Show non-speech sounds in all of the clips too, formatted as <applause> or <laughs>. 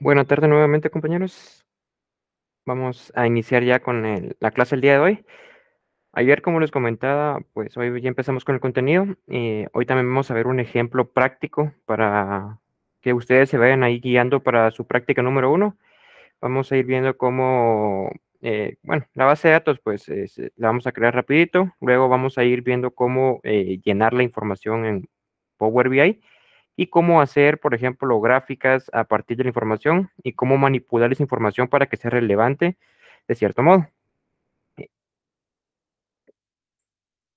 Buenas tardes nuevamente, compañeros. Vamos a iniciar ya con la clase el día de hoy. Ayer, como les comentaba, pues hoy ya empezamos con el contenido. y hoy también vamos a ver un ejemplo práctico para que ustedes se vayan ahí guiando para su práctica número uno. Vamos a ir viendo cómo, eh, bueno, la base de datos, pues es- la vamos a crear rapidito. Luego vamos a ir viendo cómo eh, llenar la información en Power BI y cómo hacer, por ejemplo, gráficas a partir de la información y cómo manipular esa información para que sea relevante de cierto modo.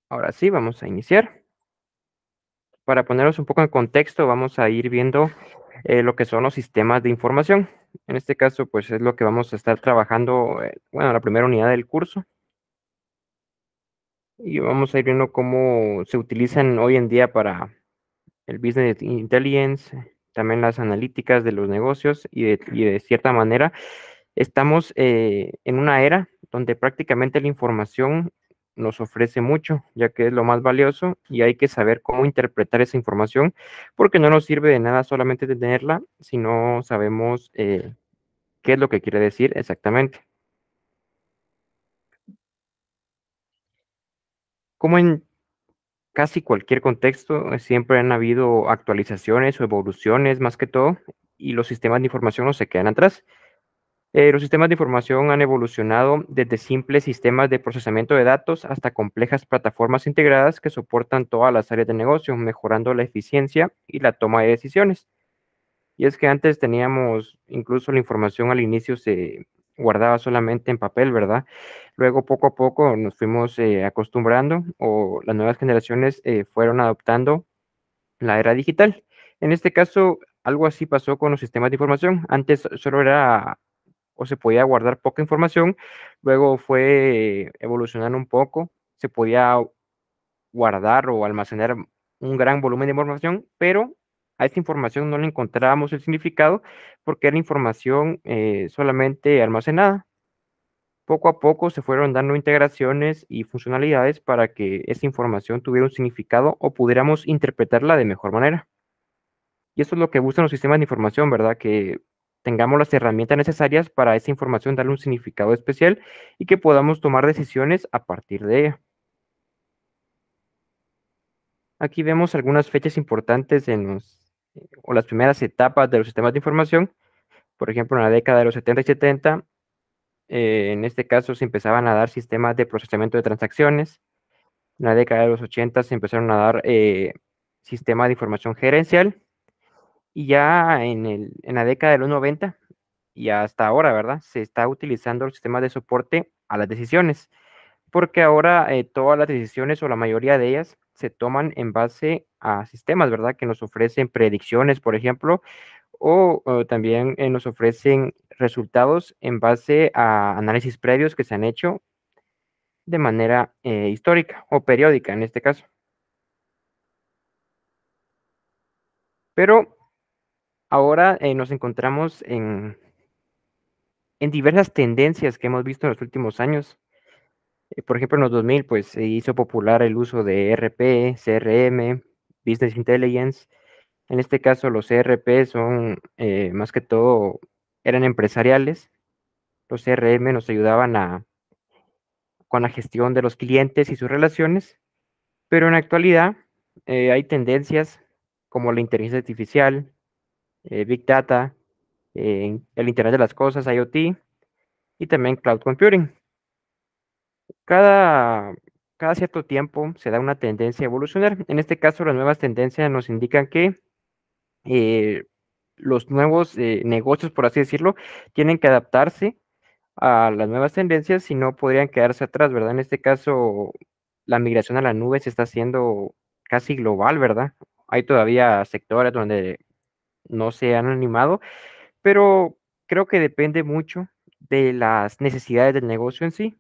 Ahora sí, vamos a iniciar. Para ponernos un poco en contexto, vamos a ir viendo eh, lo que son los sistemas de información. En este caso, pues es lo que vamos a estar trabajando, eh, bueno, la primera unidad del curso. Y vamos a ir viendo cómo se utilizan hoy en día para el business intelligence, también las analíticas de los negocios y de, cierta manera estamos eh, en una era donde prácticamente la información nos ofrece mucho, ya que es lo más valioso y hay que saber cómo interpretar esa información, porque no nos sirve de nada solamente tenerla si no sabemos eh, qué es lo que quiere decir exactamente. Como en casi cualquier contexto, eh, siempre han habido actualizaciones o evoluciones más que todo, y los sistemas de información no se quedan atrás. Eh, los sistemas de información han evolucionado desde simples sistemas de procesamiento de datos hasta complejas plataformas integradas que soportan todas las áreas de negocio, mejorando la eficiencia y la toma de decisiones. Y es que antes teníamos, incluso la información al inicio se guardaba solamente en papel, ¿verdad? Luego poco a poco nos fuimos eh, acostumbrando o las nuevas generaciones eh, fueron adoptando la era digital. En este caso, algo así pasó con los sistemas de información. Antes solo era o se podía guardar poca información, luego fue evolucionando un poco, se podía guardar o almacenar un gran volumen de información, pero a esta información no le encontrábamos el significado porque era información eh, solamente almacenada. Poco a poco se fueron dando integraciones y funcionalidades para que esa información tuviera un significado o pudiéramos interpretarla de mejor manera. Y eso es lo que buscan los sistemas de información, ¿verdad? Que tengamos las herramientas necesarias para esa información darle un significado especial y que podamos tomar decisiones a partir de ella. Aquí vemos algunas fechas importantes en los, o las primeras etapas de los sistemas de información. Por ejemplo, en la década de los 70 y 70, eh, en este caso se empezaban a dar sistemas de procesamiento de transacciones. En la década de los 80 se empezaron a dar eh, sistemas de información gerencial. Y ya en, el, en la década de los 90 y hasta ahora, ¿verdad? Se está utilizando el sistema de soporte a las decisiones, porque ahora eh, todas las decisiones o la mayoría de ellas se toman en base a sistemas, ¿verdad? Que nos ofrecen predicciones, por ejemplo, o, también eh, nos ofrecen resultados en base a análisis previos que se han hecho de manera eh, histórica o periódica en este caso. Pero ahora eh, nos encontramos en, en diversas tendencias que hemos visto en los últimos años. Por ejemplo, en los 2000, pues se hizo popular el uso de ERP, CRM, Business Intelligence. En este caso, los ERP son eh, más que todo, eran empresariales. Los CRM nos ayudaban a, con la gestión de los clientes y sus relaciones. Pero en la actualidad eh, hay tendencias como la inteligencia artificial, eh, Big Data, eh, el Internet de las Cosas, IoT, y también Cloud Computing. Cada, cada cierto tiempo se da una tendencia a evolucionar. En este caso, las nuevas tendencias nos indican que eh, los nuevos eh, negocios, por así decirlo, tienen que adaptarse a las nuevas tendencias, si no podrían quedarse atrás, ¿verdad? En este caso, la migración a la nube se está haciendo casi global, ¿verdad? Hay todavía sectores donde no se han animado, pero creo que depende mucho de las necesidades del negocio en sí,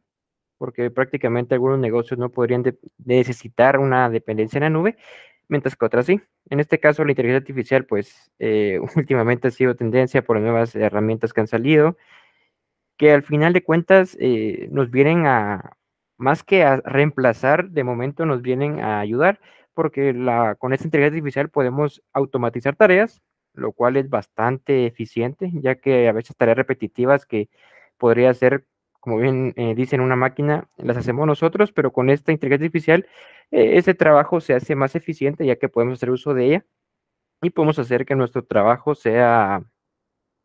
porque prácticamente algunos negocios no podrían necesitar una dependencia en la nube, mientras que otras sí. En este caso, la inteligencia artificial, pues, eh, <laughs> últimamente ha sido tendencia por nuevas herramientas que han salido, que al final de cuentas eh, nos vienen a, más que a reemplazar, de momento nos vienen a ayudar, porque con esta inteligencia artificial podemos automatizar tareas lo cual es bastante eficiente, ya que a veces tareas repetitivas que podría ser, como bien eh, dicen una máquina, las hacemos nosotros, pero con esta inteligencia artificial eh, ese trabajo se hace más eficiente ya que podemos hacer uso de ella y podemos hacer que nuestro trabajo sea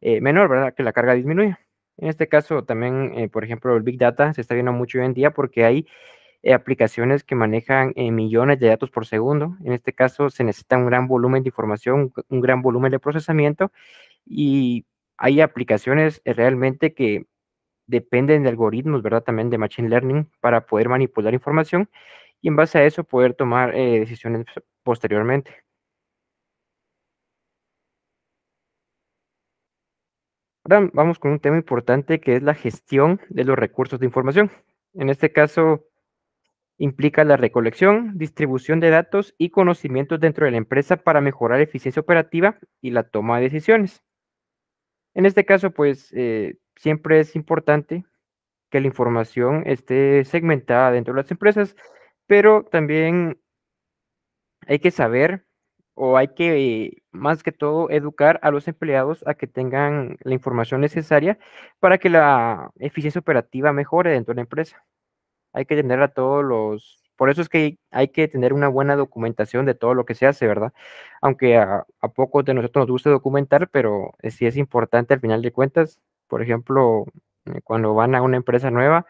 eh, menor, ¿verdad? Que la carga disminuya. En este caso también, por ejemplo, el Big Data se está viendo mucho hoy en día porque hay aplicaciones que manejan millones de datos por segundo. En este caso se necesita un gran volumen de información, un gran volumen de procesamiento y hay aplicaciones realmente que dependen de algoritmos, ¿verdad? También de Machine Learning para poder manipular información y en base a eso poder tomar decisiones posteriormente. Ahora vamos con un tema importante que es la gestión de los recursos de información. En este caso, Implica la recolección, distribución de datos y conocimientos dentro de la empresa para mejorar eficiencia operativa y la toma de decisiones. En este caso, pues eh, siempre es importante que la información esté segmentada dentro de las empresas, pero también hay que saber o hay que, más que todo, educar a los empleados a que tengan la información necesaria para que la eficiencia operativa mejore dentro de la empresa hay que tener a todos los, por eso es que hay que tener una buena documentación de todo lo que se hace, ¿verdad? Aunque a, pocos de nosotros nos gusta documentar, pero sí es importante al final de cuentas, por ejemplo, eh, cuando van a una empresa nueva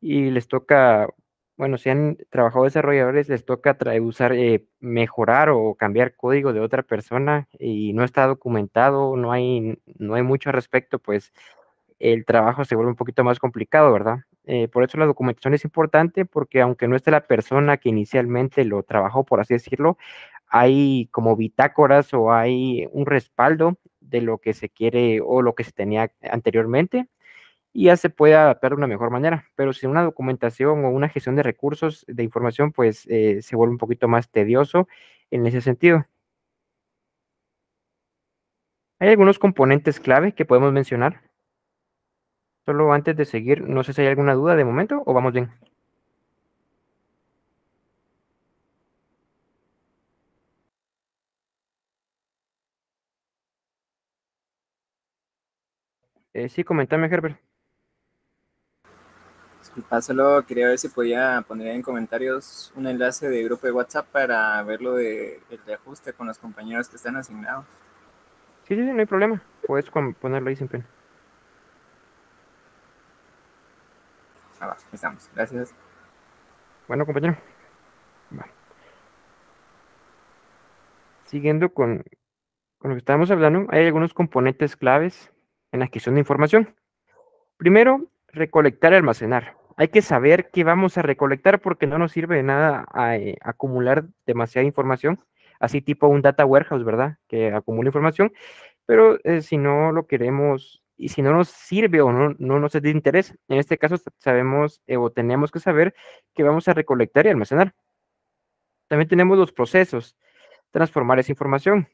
y les toca, bueno, si han trabajado desarrolladores, les toca usar, eh, mejorar o cambiar código de otra persona y no está documentado, no hay, no hay mucho al respecto, pues el trabajo se vuelve un poquito más complicado, ¿verdad? Eh, por eso la documentación es importante porque aunque no esté la persona que inicialmente lo trabajó, por así decirlo, hay como bitácoras o hay un respaldo de lo que se quiere o lo que se tenía anteriormente y ya se puede adaptar de una mejor manera. Pero sin una documentación o una gestión de recursos de información, pues eh, se vuelve un poquito más tedioso en ese sentido. Hay algunos componentes clave que podemos mencionar. Solo antes de seguir, no sé si hay alguna duda de momento o vamos bien. Eh, sí, comentame, Herbert. Disculpa, solo quería ver si podía poner en comentarios un enlace de grupo de WhatsApp para ver lo de el de ajuste con los compañeros que están asignados. Sí, sí, no hay problema. Puedes ponerlo ahí sin pena. Ah, estamos. Gracias. Bueno, compañero. Siguiendo con, con lo que estábamos hablando, hay algunos componentes claves en la gestión de información. Primero, recolectar y almacenar. Hay que saber qué vamos a recolectar porque no nos sirve de nada eh, acumular demasiada información, así tipo un data warehouse, ¿verdad? Que acumula información, pero eh, si no lo queremos y si no nos sirve o no, no nos es de interés, en este caso sabemos eh, o tenemos que saber que vamos a recolectar y almacenar. También tenemos los procesos, transformar esa información.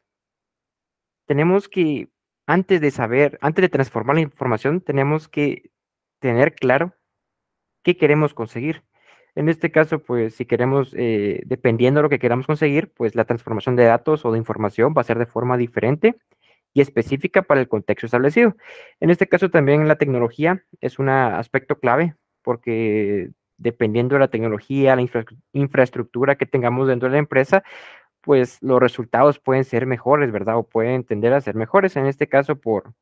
Tenemos que, antes de saber, antes de transformar la información, tenemos que tener claro qué queremos conseguir. En este caso, pues si queremos, eh, dependiendo de lo que queramos conseguir, pues la transformación de datos o de información va a ser de forma diferente y específica para el contexto establecido. En este caso también la tecnología es un aspecto clave porque dependiendo de la tecnología, la infraestructura que tengamos dentro de la empresa, pues los resultados pueden ser mejores, ¿verdad? O pueden tender a ser mejores, en este caso por,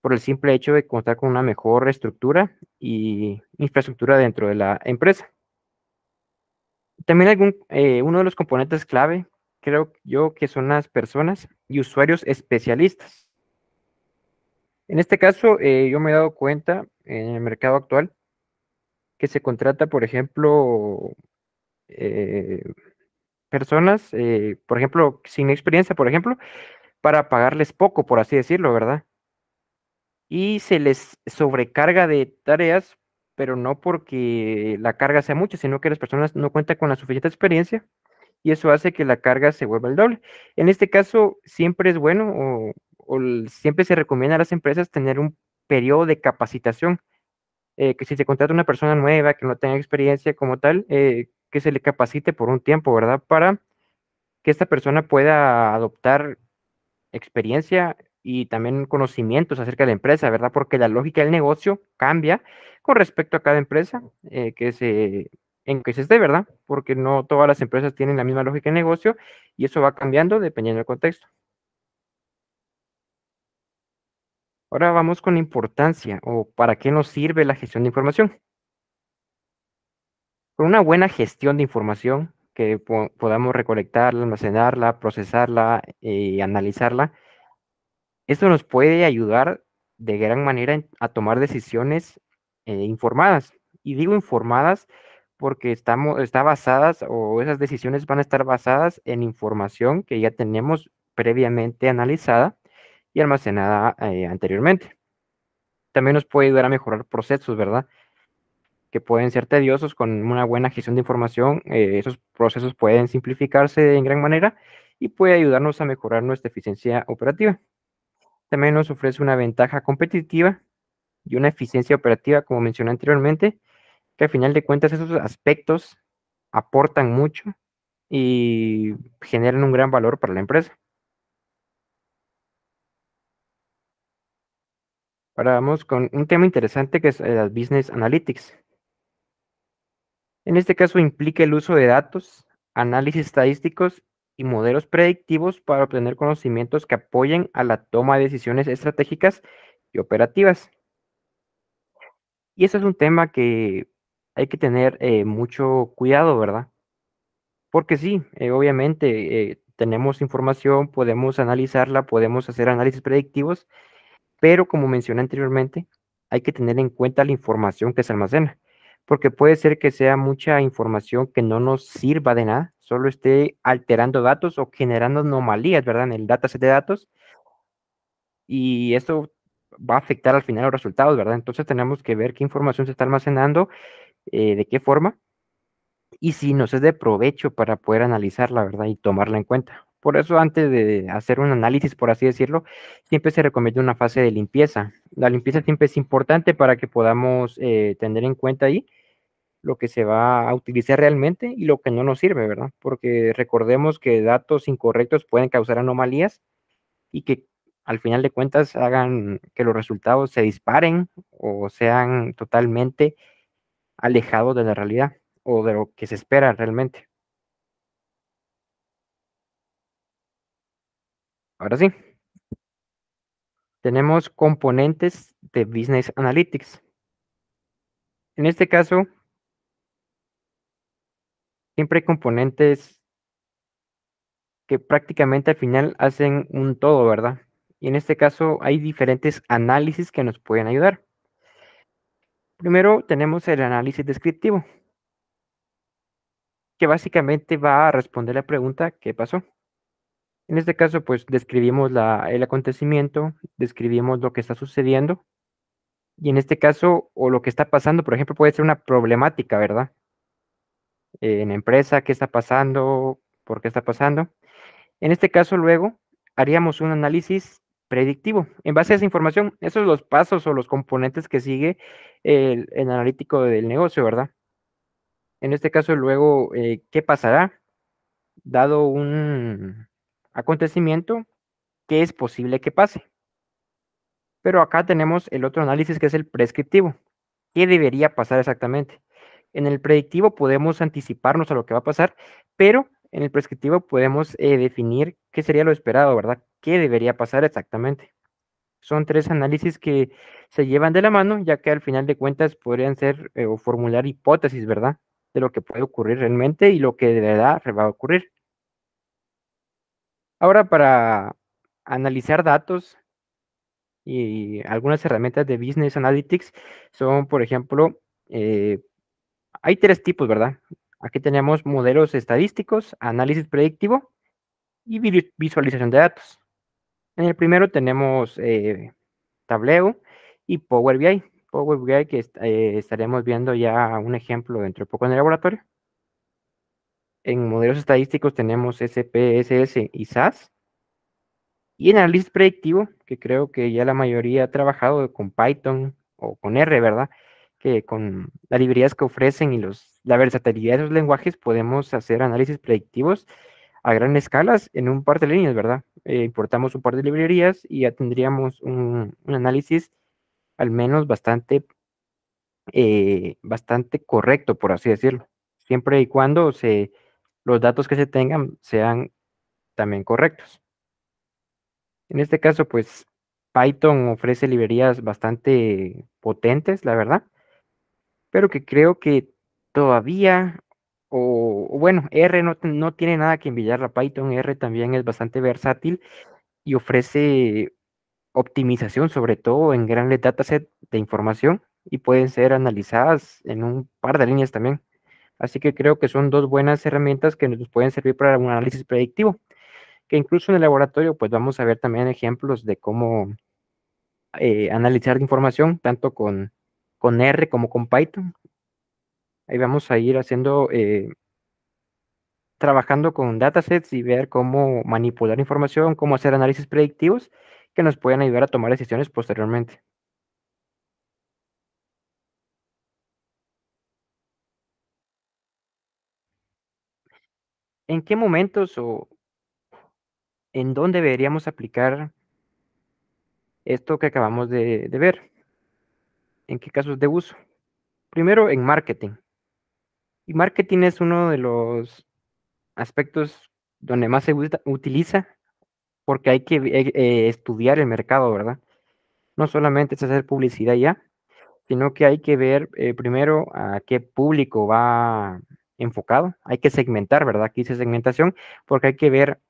por el simple hecho de contar con una mejor estructura y infraestructura dentro de la empresa. También algún, eh, uno de los componentes clave creo yo que son las personas y usuarios especialistas. En este caso, eh, yo me he dado cuenta en el mercado actual que se contrata, por ejemplo, eh, personas, eh, por ejemplo, sin experiencia, por ejemplo, para pagarles poco, por así decirlo, ¿verdad? Y se les sobrecarga de tareas, pero no porque la carga sea mucha, sino que las personas no cuentan con la suficiente experiencia y eso hace que la carga se vuelva el doble. En este caso, siempre es bueno o, siempre se recomienda a las empresas tener un periodo de capacitación, eh, que si se contrata una persona nueva que no tenga experiencia como tal, eh, que se le capacite por un tiempo, ¿verdad? Para que esta persona pueda adoptar experiencia y también conocimientos acerca de la empresa, ¿verdad? Porque la lógica del negocio cambia con respecto a cada empresa eh, que se, en que se esté, ¿verdad? Porque no todas las empresas tienen la misma lógica de negocio y eso va cambiando dependiendo del contexto. Ahora vamos con importancia o para qué nos sirve la gestión de información. Con una buena gestión de información, que podamos recolectarla, almacenarla, procesarla y analizarla, esto nos puede ayudar de gran manera a tomar decisiones eh, informadas. Y digo informadas porque estamos, está basadas o esas decisiones van a estar basadas en información que ya tenemos previamente analizada y almacenada eh, anteriormente. También nos puede ayudar a mejorar procesos, ¿verdad? Que pueden ser tediosos con una buena gestión de información. Eh, esos procesos pueden simplificarse en gran manera y puede ayudarnos a mejorar nuestra eficiencia operativa. También nos ofrece una ventaja competitiva y una eficiencia operativa, como mencioné anteriormente, que al final de cuentas esos aspectos aportan mucho y generan un gran valor para la empresa. Ahora vamos con un tema interesante que es las Business Analytics. En este caso implica el uso de datos, análisis estadísticos y modelos predictivos para obtener conocimientos que apoyen a la toma de decisiones estratégicas y operativas. Y eso es un tema que hay que tener eh, mucho cuidado, ¿verdad? Porque sí, eh, obviamente eh, tenemos información, podemos analizarla, podemos hacer análisis predictivos, pero como mencioné anteriormente, hay que tener en cuenta la información que se almacena, porque puede ser que sea mucha información que no nos sirva de nada, solo esté alterando datos o generando anomalías, ¿verdad? En el dataset de datos. Y esto va a afectar al final los resultados, ¿verdad? Entonces tenemos que ver qué información se está almacenando, eh, de qué forma, y si nos es de provecho para poder analizarla, ¿verdad? Y tomarla en cuenta. Por eso antes de hacer un análisis, por así decirlo, siempre se recomienda una fase de limpieza. La limpieza siempre es importante para que podamos eh, tener en cuenta ahí lo que se va a utilizar realmente y lo que no nos sirve, ¿verdad? Porque recordemos que datos incorrectos pueden causar anomalías y que al final de cuentas hagan que los resultados se disparen o sean totalmente alejados de la realidad o de lo que se espera realmente. Ahora sí. Tenemos componentes de Business Analytics. En este caso, siempre hay componentes que prácticamente al final hacen un todo, ¿verdad? Y en este caso hay diferentes análisis que nos pueden ayudar. Primero tenemos el análisis descriptivo, que básicamente va a responder la pregunta ¿qué pasó? En este caso, pues describimos el acontecimiento, describimos lo que está sucediendo, y en este caso, o lo que está pasando, por ejemplo, puede ser una problemática, ¿verdad? En empresa, ¿qué está pasando? ¿Por qué está pasando? En este caso, luego, haríamos un análisis predictivo. En base a esa información, esos son los pasos o los componentes que sigue el, analítico del negocio, ¿verdad? En este caso, luego, eh, ¿qué pasará? Dado un acontecimiento, ¿qué es posible que pase? Pero acá tenemos el otro análisis que es el prescriptivo. ¿Qué debería pasar exactamente? En el predictivo podemos anticiparnos a lo que va a pasar, pero en el prescriptivo podemos eh, definir qué sería lo esperado, ¿verdad? ¿Qué debería pasar exactamente? Son tres análisis que se llevan de la mano, ya que al final de cuentas podrían ser eh, o formular hipótesis, ¿verdad? De lo que puede ocurrir realmente y lo que de verdad va a ocurrir. Ahora, para analizar datos y algunas herramientas de Business Analytics son, por ejemplo, eh, hay tres tipos, ¿verdad? Aquí tenemos modelos estadísticos, análisis predictivo y visualización de datos. En el primero tenemos eh, Tableo y Power BI. Power BI que eh, estaremos viendo ya un ejemplo dentro de poco en el laboratorio. En modelos estadísticos tenemos SPSS y SAS. Y en análisis predictivo, que creo que ya la mayoría ha trabajado con Python o con R, ¿verdad? Que con las librerías que ofrecen y los la versatilidad de esos lenguajes podemos hacer análisis predictivos a gran escalas en un par de líneas, ¿verdad? eh, importamos un par de librerías y ya tendríamos un, análisis al menos bastante, eh, bastante correcto, por así decirlo, siempre y cuando se, los datos que se tengan sean también correctos. En este caso, pues Python ofrece librerías bastante potentes, la verdad, pero que creo que todavía, o, bueno, R no, no, tiene nada que envidiar a Python, R también es bastante versátil y ofrece optimización, sobre todo en grandes dataset de información y pueden ser analizadas en un par de líneas también. Así que creo que son dos buenas herramientas que nos pueden servir para un análisis predictivo, que incluso en el laboratorio pues vamos a ver también ejemplos de cómo eh, analizar información, tanto con, con R como con Python. Ahí vamos a ir haciendo, eh, trabajando con datasets y ver cómo manipular información, cómo hacer análisis predictivos que nos pueden ayudar a tomar decisiones posteriormente. ¿En qué momentos o en dónde deberíamos aplicar esto que acabamos de, ver? ¿En qué casos de uso? Primero, en marketing. Y marketing es uno de los aspectos donde más se utiliza porque hay que eh, eh, estudiar el mercado, ¿verdad? No solamente es hacer publicidad ya, sino que hay que ver eh, primero a qué público va enfocado, hay que segmentar, ¿verdad? Aquí dice segmentación, porque hay que ver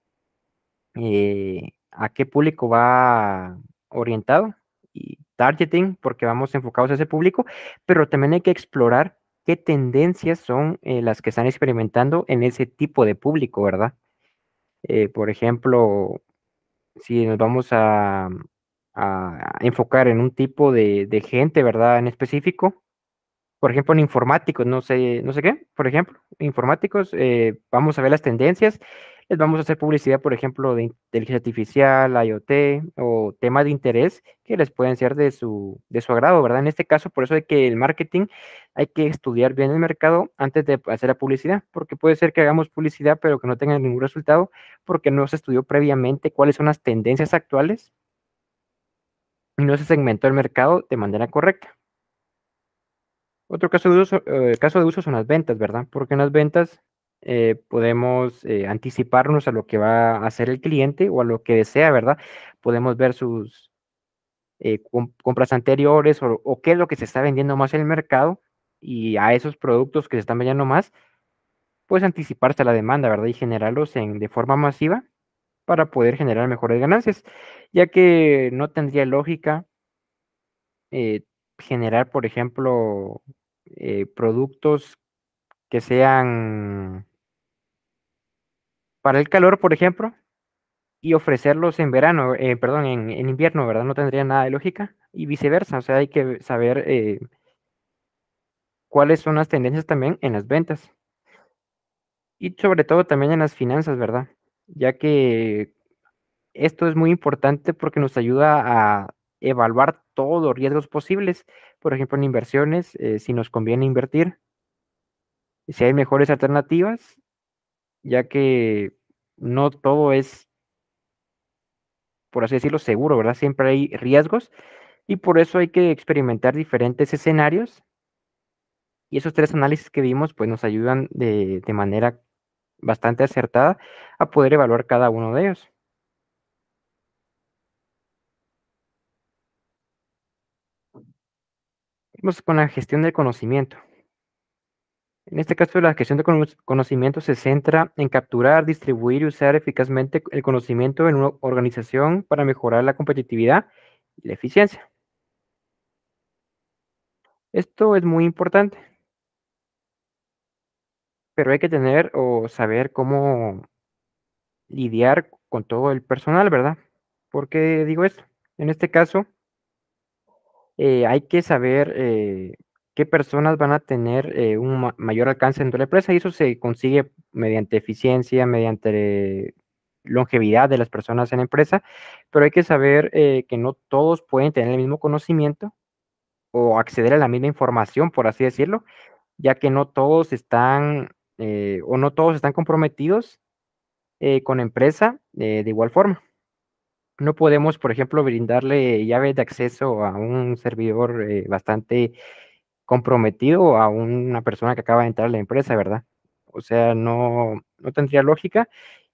a qué público va orientado y targeting, porque vamos enfocados a ese público, pero también hay que explorar qué tendencias son las que están experimentando en ese tipo de público, ¿verdad? por ejemplo, si nos vamos a, enfocar en un tipo de, gente, ¿verdad? En específico, por ejemplo, en informáticos, no sé, no sé qué, por ejemplo, informáticos, eh, vamos a ver las tendencias, les vamos a hacer publicidad, por ejemplo, de inteligencia artificial, IoT o temas de interés que les pueden ser de su, de su agrado, ¿verdad? En este caso, por eso hay que el marketing, hay que estudiar bien el mercado antes de hacer la publicidad, porque puede ser que hagamos publicidad, pero que no tenga ningún resultado, porque no se estudió previamente cuáles son las tendencias actuales y no se segmentó el mercado de manera correcta. Otro caso de uso, eh, caso de uso son las ventas, ¿verdad? Porque en las ventas eh, podemos eh, anticiparnos a lo que va a hacer el cliente o a lo que desea, ¿verdad? Podemos ver sus eh, compras anteriores o, qué es lo que se está vendiendo más en el mercado y a esos productos que se están vendiendo más, pues anticiparse a la demanda, ¿verdad? Y generarlos en, de forma masiva para poder generar mejores ganancias, ya que no tendría lógica generar, por ejemplo, productos que sean para el calor, por ejemplo, y ofrecerlos en verano, eh, perdón, en, invierno, ¿verdad? No tendría nada de lógica. Y viceversa, o sea, hay que saber eh, cuáles son las tendencias también en las ventas. Y sobre todo también en las finanzas, ¿verdad? Ya que esto es muy importante porque nos ayuda a evaluar todos los riesgos posibles. Por ejemplo, en inversiones, eh, si nos conviene invertir, si hay mejores alternativas, ya que no todo es, por así decirlo, seguro, ¿verdad? Siempre hay riesgos y por eso hay que experimentar diferentes escenarios. Y esos tres análisis que vimos, pues nos ayudan de, de manera bastante acertada a poder evaluar cada uno de ellos. Vamos con la gestión del conocimiento. En este caso, la gestión de conocimiento se centra en capturar, distribuir y usar eficazmente el conocimiento en una organización para mejorar la competitividad y la eficiencia. Esto es muy importante, pero hay que tener o saber cómo lidiar con todo el personal, ¿verdad? ¿Por qué digo esto? En este caso, eh, hay que saber eh, qué personas van a tener eh, un mayor alcance dentro de la empresa y eso se consigue mediante eficiencia, mediante longevidad de las personas en la empresa, pero hay que saber eh, que no todos pueden tener el mismo conocimiento o acceder a la misma información, por así decirlo, ya que no todos están eh, o no todos están comprometidos con la empresa de igual forma. no podemos, por ejemplo, brindarle llaves de acceso a un servidor bastante comprometido a una persona que acaba de entrar a la empresa, ¿verdad? O sea, no, no tendría lógica,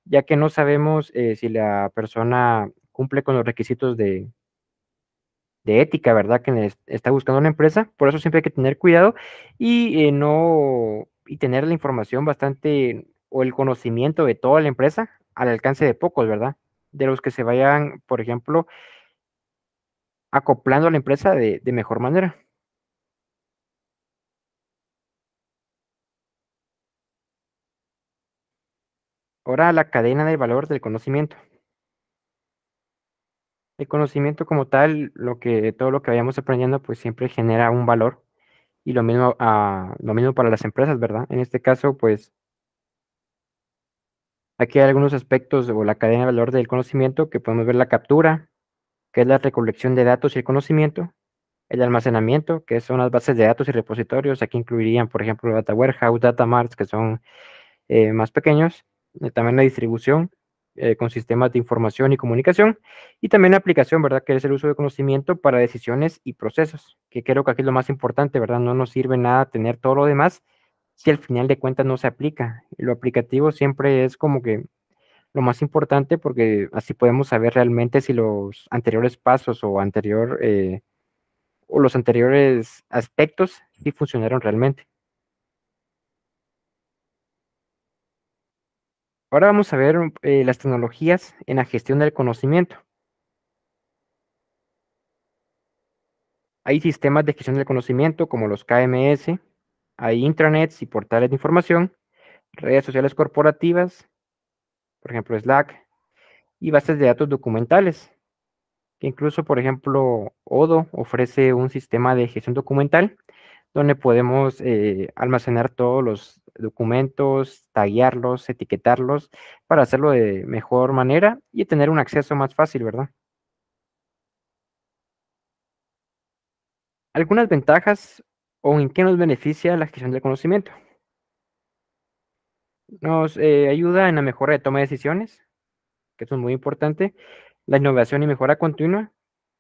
ya que no sabemos eh, si la persona cumple con los requisitos de, de ética, ¿verdad? Que está buscando una empresa. Por eso siempre hay que tener cuidado y eh, no y tener la información bastante o el conocimiento de toda la empresa al alcance de pocos, ¿verdad? De los que se vayan, por ejemplo, acoplando a la empresa de, de mejor manera. Ahora la cadena de valor del conocimiento. El conocimiento como tal, lo que, todo lo que vayamos aprendiendo, pues siempre genera un valor. Y lo mismo, ah, lo mismo para las empresas, ¿verdad? En este caso, pues, aquí hay algunos aspectos o la cadena de valor del conocimiento que podemos ver la captura, que es la recolección de datos y el conocimiento, el almacenamiento, que son las bases de datos y repositorios, aquí incluirían, por ejemplo, Data Warehouse, Data Marts, que son eh, más pequeños, también la distribución, eh, con sistemas de información y comunicación, y también la aplicación, ¿verdad? Que es el uso de conocimiento para decisiones y procesos, que creo que aquí es lo más importante, ¿verdad? No nos sirve nada tener todo lo demás si al final de cuentas no se aplica. Lo aplicativo siempre es como que lo más importante porque así podemos saber realmente si los anteriores pasos o anterior eh, o los anteriores aspectos sí funcionaron realmente. Ahora vamos a ver eh, las tecnologías en la gestión del conocimiento. Hay sistemas de gestión del conocimiento como los KMS, hay intranets y portales de información, redes sociales corporativas, por ejemplo Slack, y bases de datos documentales, que incluso, por ejemplo, Odo ofrece un sistema de gestión documental donde podemos eh, almacenar todos los documentos, taguearlos, etiquetarlos, para hacerlo de mejor manera y tener un acceso más fácil, ¿verdad? Algunas ventajas o en qué nos beneficia la gestión del conocimiento. Nos eh, ayuda en la mejora de toma de decisiones, que eso es muy importante, la innovación y mejora continua,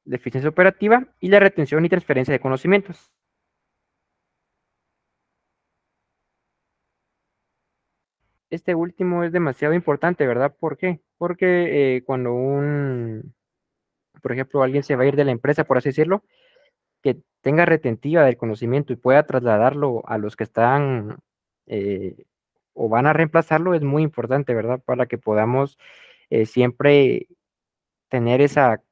la eficiencia operativa y la retención y transferencia de conocimientos. Este último es demasiado importante, ¿verdad? ¿Por qué? Porque eh, cuando un, por ejemplo, alguien se va a ir de la empresa, por así decirlo, que tenga retentiva del conocimiento y pueda trasladarlo a los que están eh, o van a reemplazarlo, es muy importante, ¿verdad? Para que podamos eh, siempre tener esa,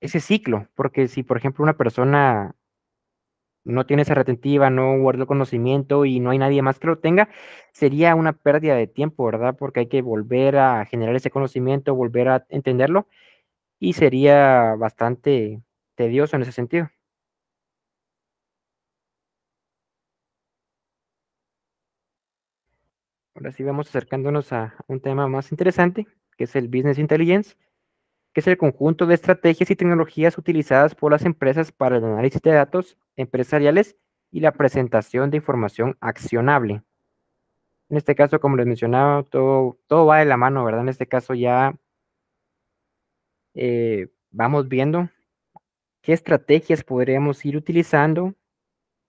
ese ciclo, porque si, por ejemplo, una persona no tiene esa retentiva, no guarda el conocimiento y no hay nadie más que lo tenga, sería una pérdida de tiempo, ¿verdad? Porque hay que volver a generar ese conocimiento, volver a entenderlo y sería bastante tedioso en ese sentido. Ahora sí vamos acercándonos a un tema más interesante, que es el Business Intelligence que es el conjunto de estrategias y tecnologías utilizadas por las empresas para el análisis de datos empresariales y la presentación de información accionable. En este caso, como les mencionaba, todo, todo va de la mano, ¿verdad? En este caso ya eh, vamos viendo qué estrategias podríamos ir utilizando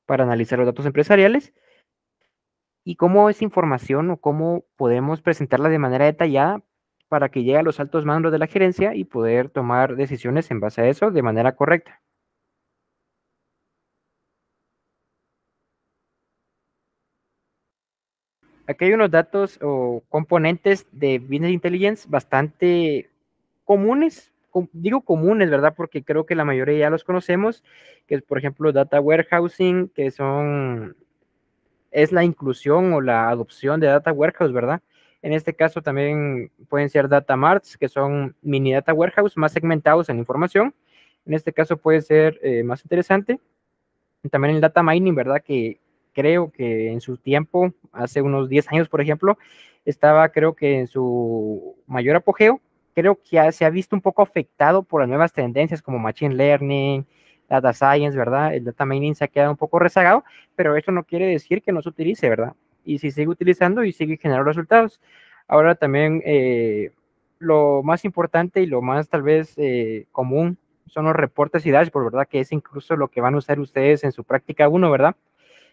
para analizar los datos empresariales y cómo esa información o cómo podemos presentarla de manera detallada para que llegue a los altos mandos de la gerencia y poder tomar decisiones en base a eso de manera correcta. Aquí hay unos datos o componentes de Business Intelligence bastante comunes, digo comunes, ¿verdad? Porque creo que la mayoría ya los conocemos, que es por ejemplo Data Warehousing, que son, es la inclusión o la adopción de Data Warehouse, ¿verdad? En este caso también pueden ser data marts, que son mini data warehouse más segmentados en información. En este caso puede ser eh, más interesante. También el data mining, ¿verdad? Que creo que en su tiempo, hace unos 10 años, por ejemplo, estaba creo que en su mayor apogeo. Creo que se ha visto un poco afectado por las nuevas tendencias como Machine Learning, Data Science, ¿verdad? El data mining se ha quedado un poco rezagado, pero eso no quiere decir que no se utilice, ¿verdad? Y si sigue utilizando y sigue generando resultados. Ahora también eh, lo más importante y lo más tal vez eh, común son los reportes y dashboards, ¿verdad? Que es incluso lo que van a usar ustedes en su práctica 1, ¿verdad?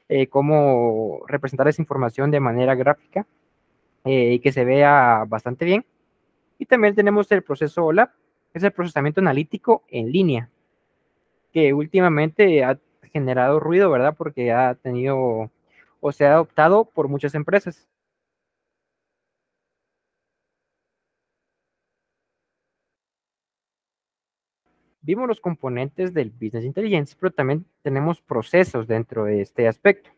Eh, cómo representar esa información de manera gráfica eh, y que se vea bastante bien. Y también tenemos el proceso OLAP, que es el procesamiento analítico en línea, que últimamente ha generado ruido, ¿verdad? Porque ha tenido o se ha adoptado por muchas empresas. Vimos los componentes del Business Intelligence, pero también tenemos procesos dentro de este aspecto.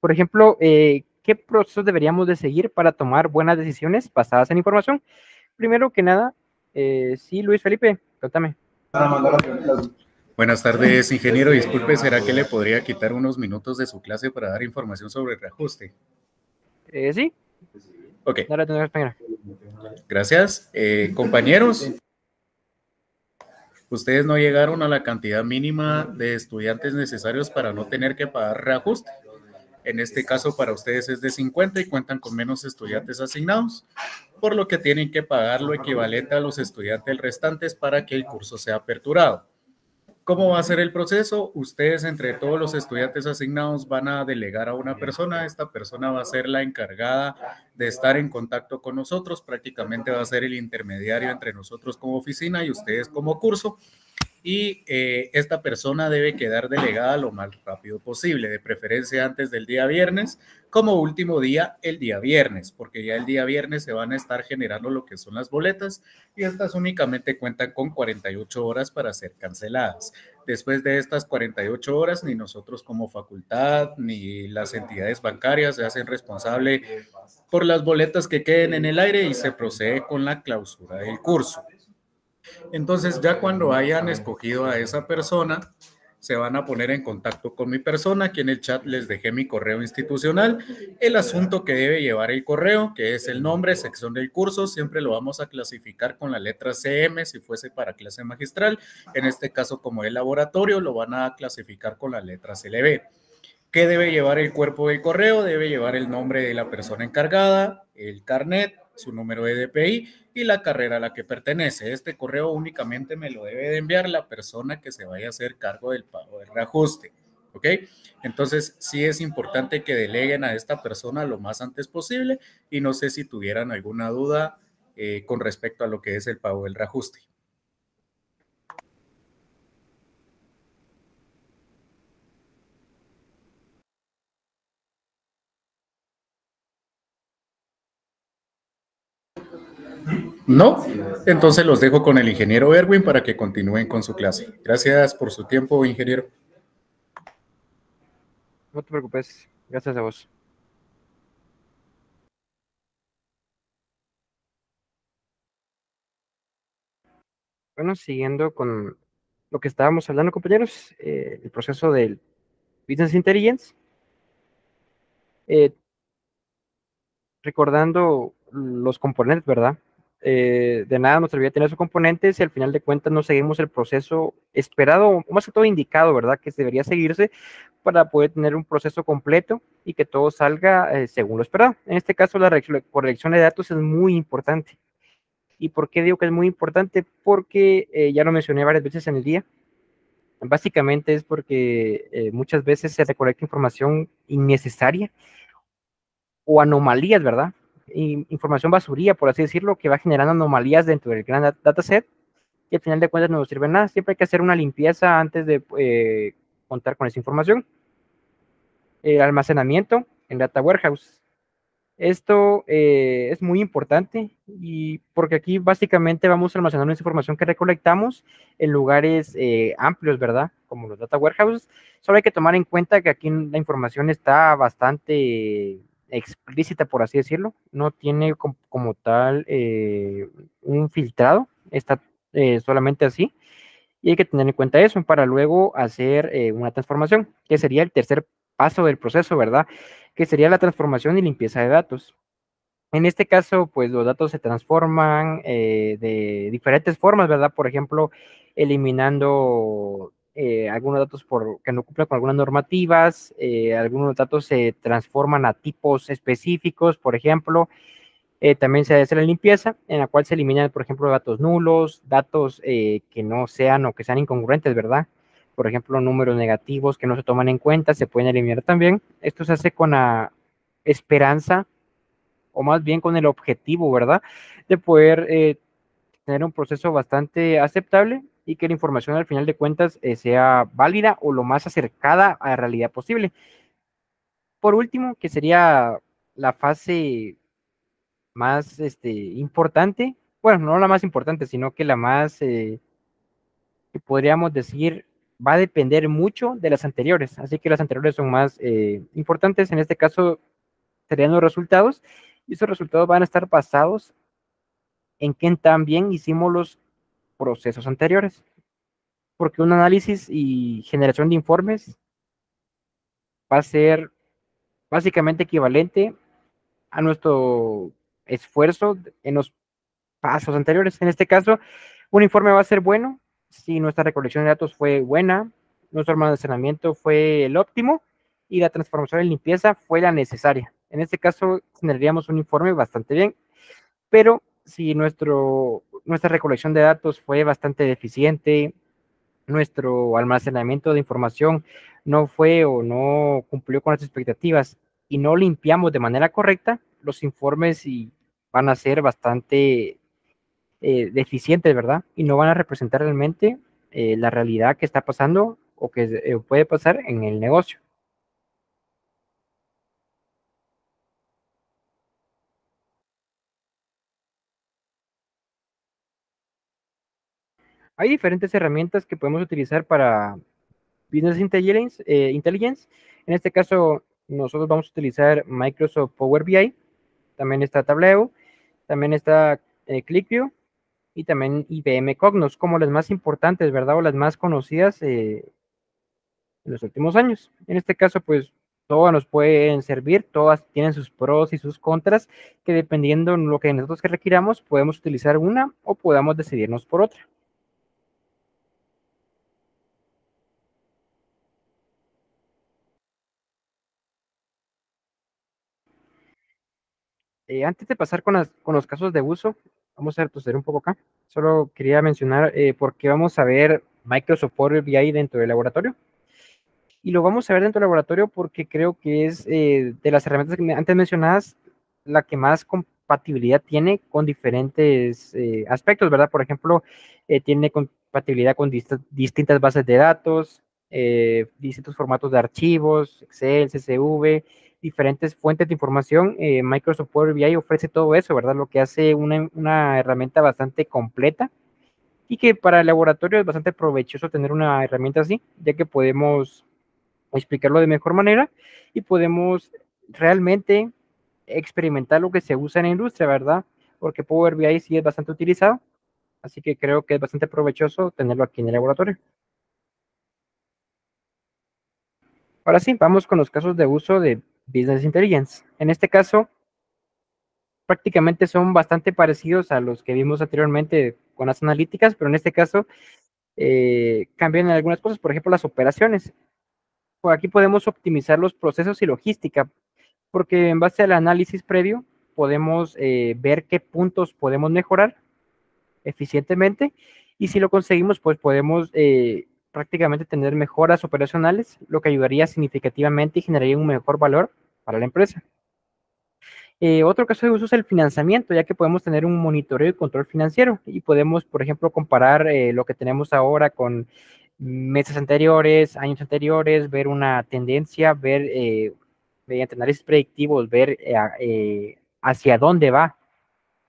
Por ejemplo, eh, ¿qué procesos deberíamos de seguir para tomar buenas decisiones basadas en información? Primero que nada, eh, sí, Luis Felipe, cuéntame. Buenas tardes, ingeniero. Disculpe, ¿será que le podría quitar unos minutos de su clase para dar información sobre el reajuste? Eh, sí. Ok. Gracias. Eh, compañeros, ustedes no llegaron a la cantidad mínima de estudiantes necesarios para no tener que pagar reajuste. En este caso, para ustedes es de 50 y cuentan con menos estudiantes asignados, por lo que tienen que pagar lo equivalente a los estudiantes restantes para que el curso sea aperturado. ¿Cómo va a ser el proceso? Ustedes entre todos los estudiantes asignados van a delegar a una persona. Esta persona va a ser la encargada de estar en contacto con nosotros. Prácticamente va a ser el intermediario entre nosotros como oficina y ustedes como curso y eh, esta persona debe quedar delegada lo más rápido posible, de preferencia antes del día viernes, como último día el día viernes, porque ya el día viernes se van a estar generando lo que son las boletas y estas únicamente cuentan con 48 horas para ser canceladas. Después de estas 48 horas, ni nosotros como facultad ni las entidades bancarias se hacen responsable por las boletas que queden en el aire y se procede con la clausura del curso. Entonces, ya cuando hayan escogido a esa persona, se van a poner en contacto con mi persona. Aquí en el chat les dejé mi correo institucional. El asunto que debe llevar el correo, que es el nombre, sección del curso, siempre lo vamos a clasificar con la letra CM si fuese para clase magistral. En este caso, como el laboratorio, lo van a clasificar con la letra CLB. ¿Qué debe llevar el cuerpo del correo? Debe llevar el nombre de la persona encargada, el carnet, su número de DPI y la carrera a la que pertenece. Este correo únicamente me lo debe de enviar la persona que se vaya a hacer cargo del pago del reajuste. ¿Ok? Entonces, sí es importante que deleguen a esta persona lo más antes posible y no sé si tuvieran alguna duda eh, con respecto a lo que es el pago del reajuste. ¿No? Entonces los dejo con el ingeniero Erwin para que continúen con su clase. Gracias por su tiempo, ingeniero. No te preocupes. Gracias a vos. Bueno, siguiendo con lo que estábamos hablando, compañeros, eh, el proceso del Business Intelligence. Eh, recordando los componentes, ¿verdad? Eh, de nada nos serviría tener esos componentes y al final de cuentas no seguimos el proceso esperado, o más que todo indicado, ¿verdad? Que debería seguirse para poder tener un proceso completo y que todo salga eh, según lo esperado. En este caso, la corrección de datos es muy importante. ¿Y por qué digo que es muy importante? Porque eh, ya lo mencioné varias veces en el día. Básicamente es porque muchas veces se recolecta información innecesaria o anomalías, ¿verdad? Información basuría, por así decirlo, que va generando anomalías dentro del gran dataset y al final de cuentas no nos sirve nada. Siempre hay que hacer una limpieza antes de eh, contar con esa información. El almacenamiento en Data Warehouse. Esto eh, es muy importante y porque aquí básicamente vamos a almacenar esa información que recolectamos en lugares eh, amplios, ¿verdad? Como los data warehouses. Solo hay que tomar en cuenta que aquí la información está bastante explícita, por así decirlo, no tiene como, tal eh, un filtrado, está eh, solamente así, y hay que tener en cuenta eso para luego hacer eh, una transformación, que sería el tercer paso del proceso, ¿verdad? Que sería la transformación y limpieza de datos. En este caso, pues los datos se transforman de diferentes formas, ¿verdad? Por ejemplo, eliminando eh, algunos datos por, que no cumplen con algunas normativas, eh, algunos datos se transforman a tipos específicos, por ejemplo, Eh, también se hace la limpieza, en la cual se eliminan, por ejemplo, datos nulos, datos que no sean o que sean incongruentes, ¿verdad? Por ejemplo, números negativos que no se toman en cuenta, se pueden eliminar también. Esto se hace con la esperanza, o más bien con el objetivo, ¿verdad? De poder tener un proceso bastante aceptable y que la información al final de cuentas sea válida o lo más acercada a la realidad posible. Por último, que sería la fase más este, importante, bueno, no la más importante, sino que la más, eh, podríamos decir, va a depender mucho de las anteriores. Así que las anteriores son más eh, importantes. En este caso, serían los resultados. Y esos resultados van a estar basados en qué tan bien hicimos los procesos anteriores. Porque un análisis y generación de informes va a ser básicamente equivalente a nuestro esfuerzo en los pasos anteriores. En este caso, un informe va a ser bueno si nuestra recolección de datos fue buena, nuestro almacenamiento fue el óptimo y la transformación de limpieza fue la necesaria. En este caso, tendríamos un informe bastante bien, pero si nuestro, nuestra recolección de datos fue bastante deficiente, nuestro almacenamiento de información no fue o no cumplió con las expectativas y no limpiamos de manera correcta, los informes y van a ser bastante eh, deficientes, ¿verdad? Y no van a representar realmente eh, la realidad que está pasando o que eh, puede pasar en el negocio. Hay diferentes herramientas que podemos utilizar para Business Intelligence. Intelligence. En este caso, nosotros vamos a utilizar Microsoft Power BI. También está Tableau también está eh, ClickView y también IBM Cognos, como las más importantes, ¿verdad? O las más conocidas eh, en los últimos años. En este caso, pues todas nos pueden servir, todas tienen sus pros y sus contras, que dependiendo de lo que nosotros que requiramos, podemos utilizar una o podamos decidirnos por otra. Eh, antes de pasar con, los casos de uso, vamos a retroceder un poco acá. Solo quería mencionar eh, por qué vamos a ver Microsoft Power BI dentro del laboratorio. Y lo vamos a ver dentro del laboratorio porque creo que es eh, de las herramientas que antes mencionadas la que más compatibilidad tiene con diferentes aspectos, ¿verdad? Por ejemplo, tiene compatibilidad con distintas bases de datos, distintos formatos de archivos, Excel, CSV, diferentes fuentes de información, eh, Microsoft Power BI ofrece todo eso, ¿verdad? Lo que hace una, una, herramienta bastante completa y que para el laboratorio es bastante provechoso tener una herramienta así, ya que podemos explicarlo de mejor manera y podemos realmente experimentar lo que se usa en la industria, ¿verdad? Porque Power BI sí es bastante utilizado, así que creo que es bastante provechoso tenerlo aquí en el laboratorio. Ahora sí, vamos con los casos de uso de Business Intelligence. En este caso, prácticamente son bastante parecidos a los que vimos anteriormente con las analíticas, pero en este caso eh, cambian algunas cosas, por ejemplo, las operaciones. Por aquí podemos optimizar los procesos y logística, porque en base al análisis previo podemos eh, ver qué puntos podemos mejorar eficientemente y si lo conseguimos, pues podemos eh, prácticamente tener mejoras operacionales, lo que ayudaría significativamente y generaría un mejor valor para la empresa. Eh, otro caso de uso es el financiamiento, ya que podemos tener un monitoreo y control financiero y podemos, por ejemplo, comparar eh, lo que tenemos ahora con meses anteriores, años anteriores, ver una tendencia, ver eh, mediante análisis predictivos, ver hacia dónde va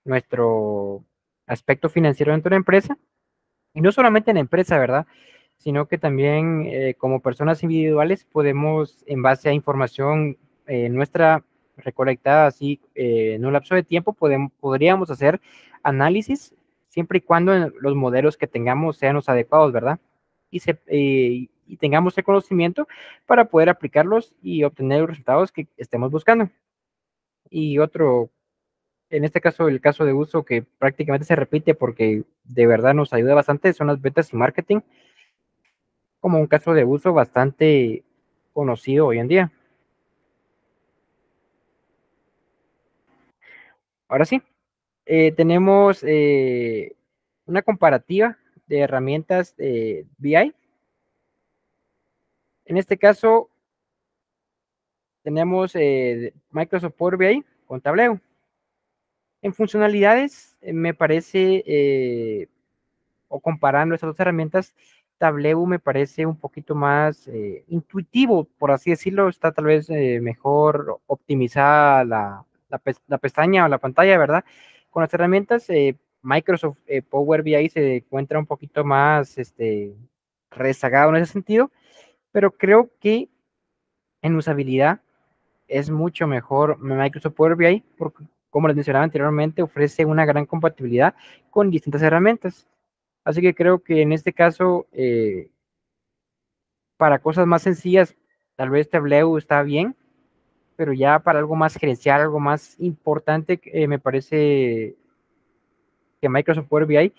nuestro aspecto financiero dentro de la empresa. Y no solamente en la empresa, ¿verdad? Sino que también eh, como personas individuales podemos, en base a información eh, nuestra recolectada así eh, en un lapso de tiempo, podemos, podríamos hacer análisis siempre y cuando los modelos que tengamos sean los adecuados, ¿verdad? Y, se, y tengamos el conocimiento para poder aplicarlos y obtener los resultados que estemos buscando. Y otro, en este caso, el caso de uso que prácticamente se repite porque de verdad nos ayuda bastante son las ventas y marketing como un caso de uso bastante conocido hoy en día. Ahora sí, eh, tenemos eh, una comparativa de herramientas de BI. En este caso, tenemos eh, Microsoft Power BI con Tableau. En funcionalidades, me parece, o comparando estas dos herramientas, Tableau me parece un poquito más intuitivo, por así decirlo, está tal vez mejor optimizada la, pestaña o la pantalla, ¿verdad? Con las herramientas, eh, Microsoft eh, Power BI se encuentra un poquito más este, rezagado en ese sentido, pero creo que en usabilidad es mucho mejor Microsoft Power BI porque, como les mencionaba anteriormente, ofrece una gran compatibilidad con distintas herramientas. Así que creo que en este caso, eh, para cosas más sencillas, tal vez Tableau está bien, pero ya para algo más gerencial, algo más importante, eh, me parece que Microsoft Power BI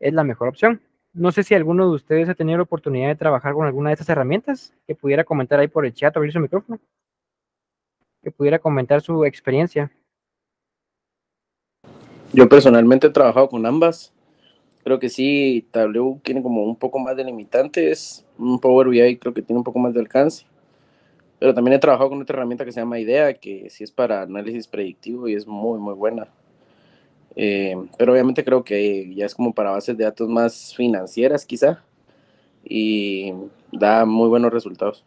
es la mejor opción. No sé si alguno de ustedes ha tenido la oportunidad de trabajar con alguna de estas herramientas, que pudiera comentar ahí por el chat, abrir su micrófono, que pudiera comentar su experiencia. Yo personalmente he trabajado con ambas. Creo que sí, Tableau tiene como un poco más de limitantes. Un Power BI creo que tiene un poco más de alcance. Pero también he trabajado con otra herramienta que se llama IDEA, que sí es para análisis predictivo y es muy, muy buena. Eh, pero obviamente creo que ya es como para bases de datos más financieras quizá y da muy buenos resultados.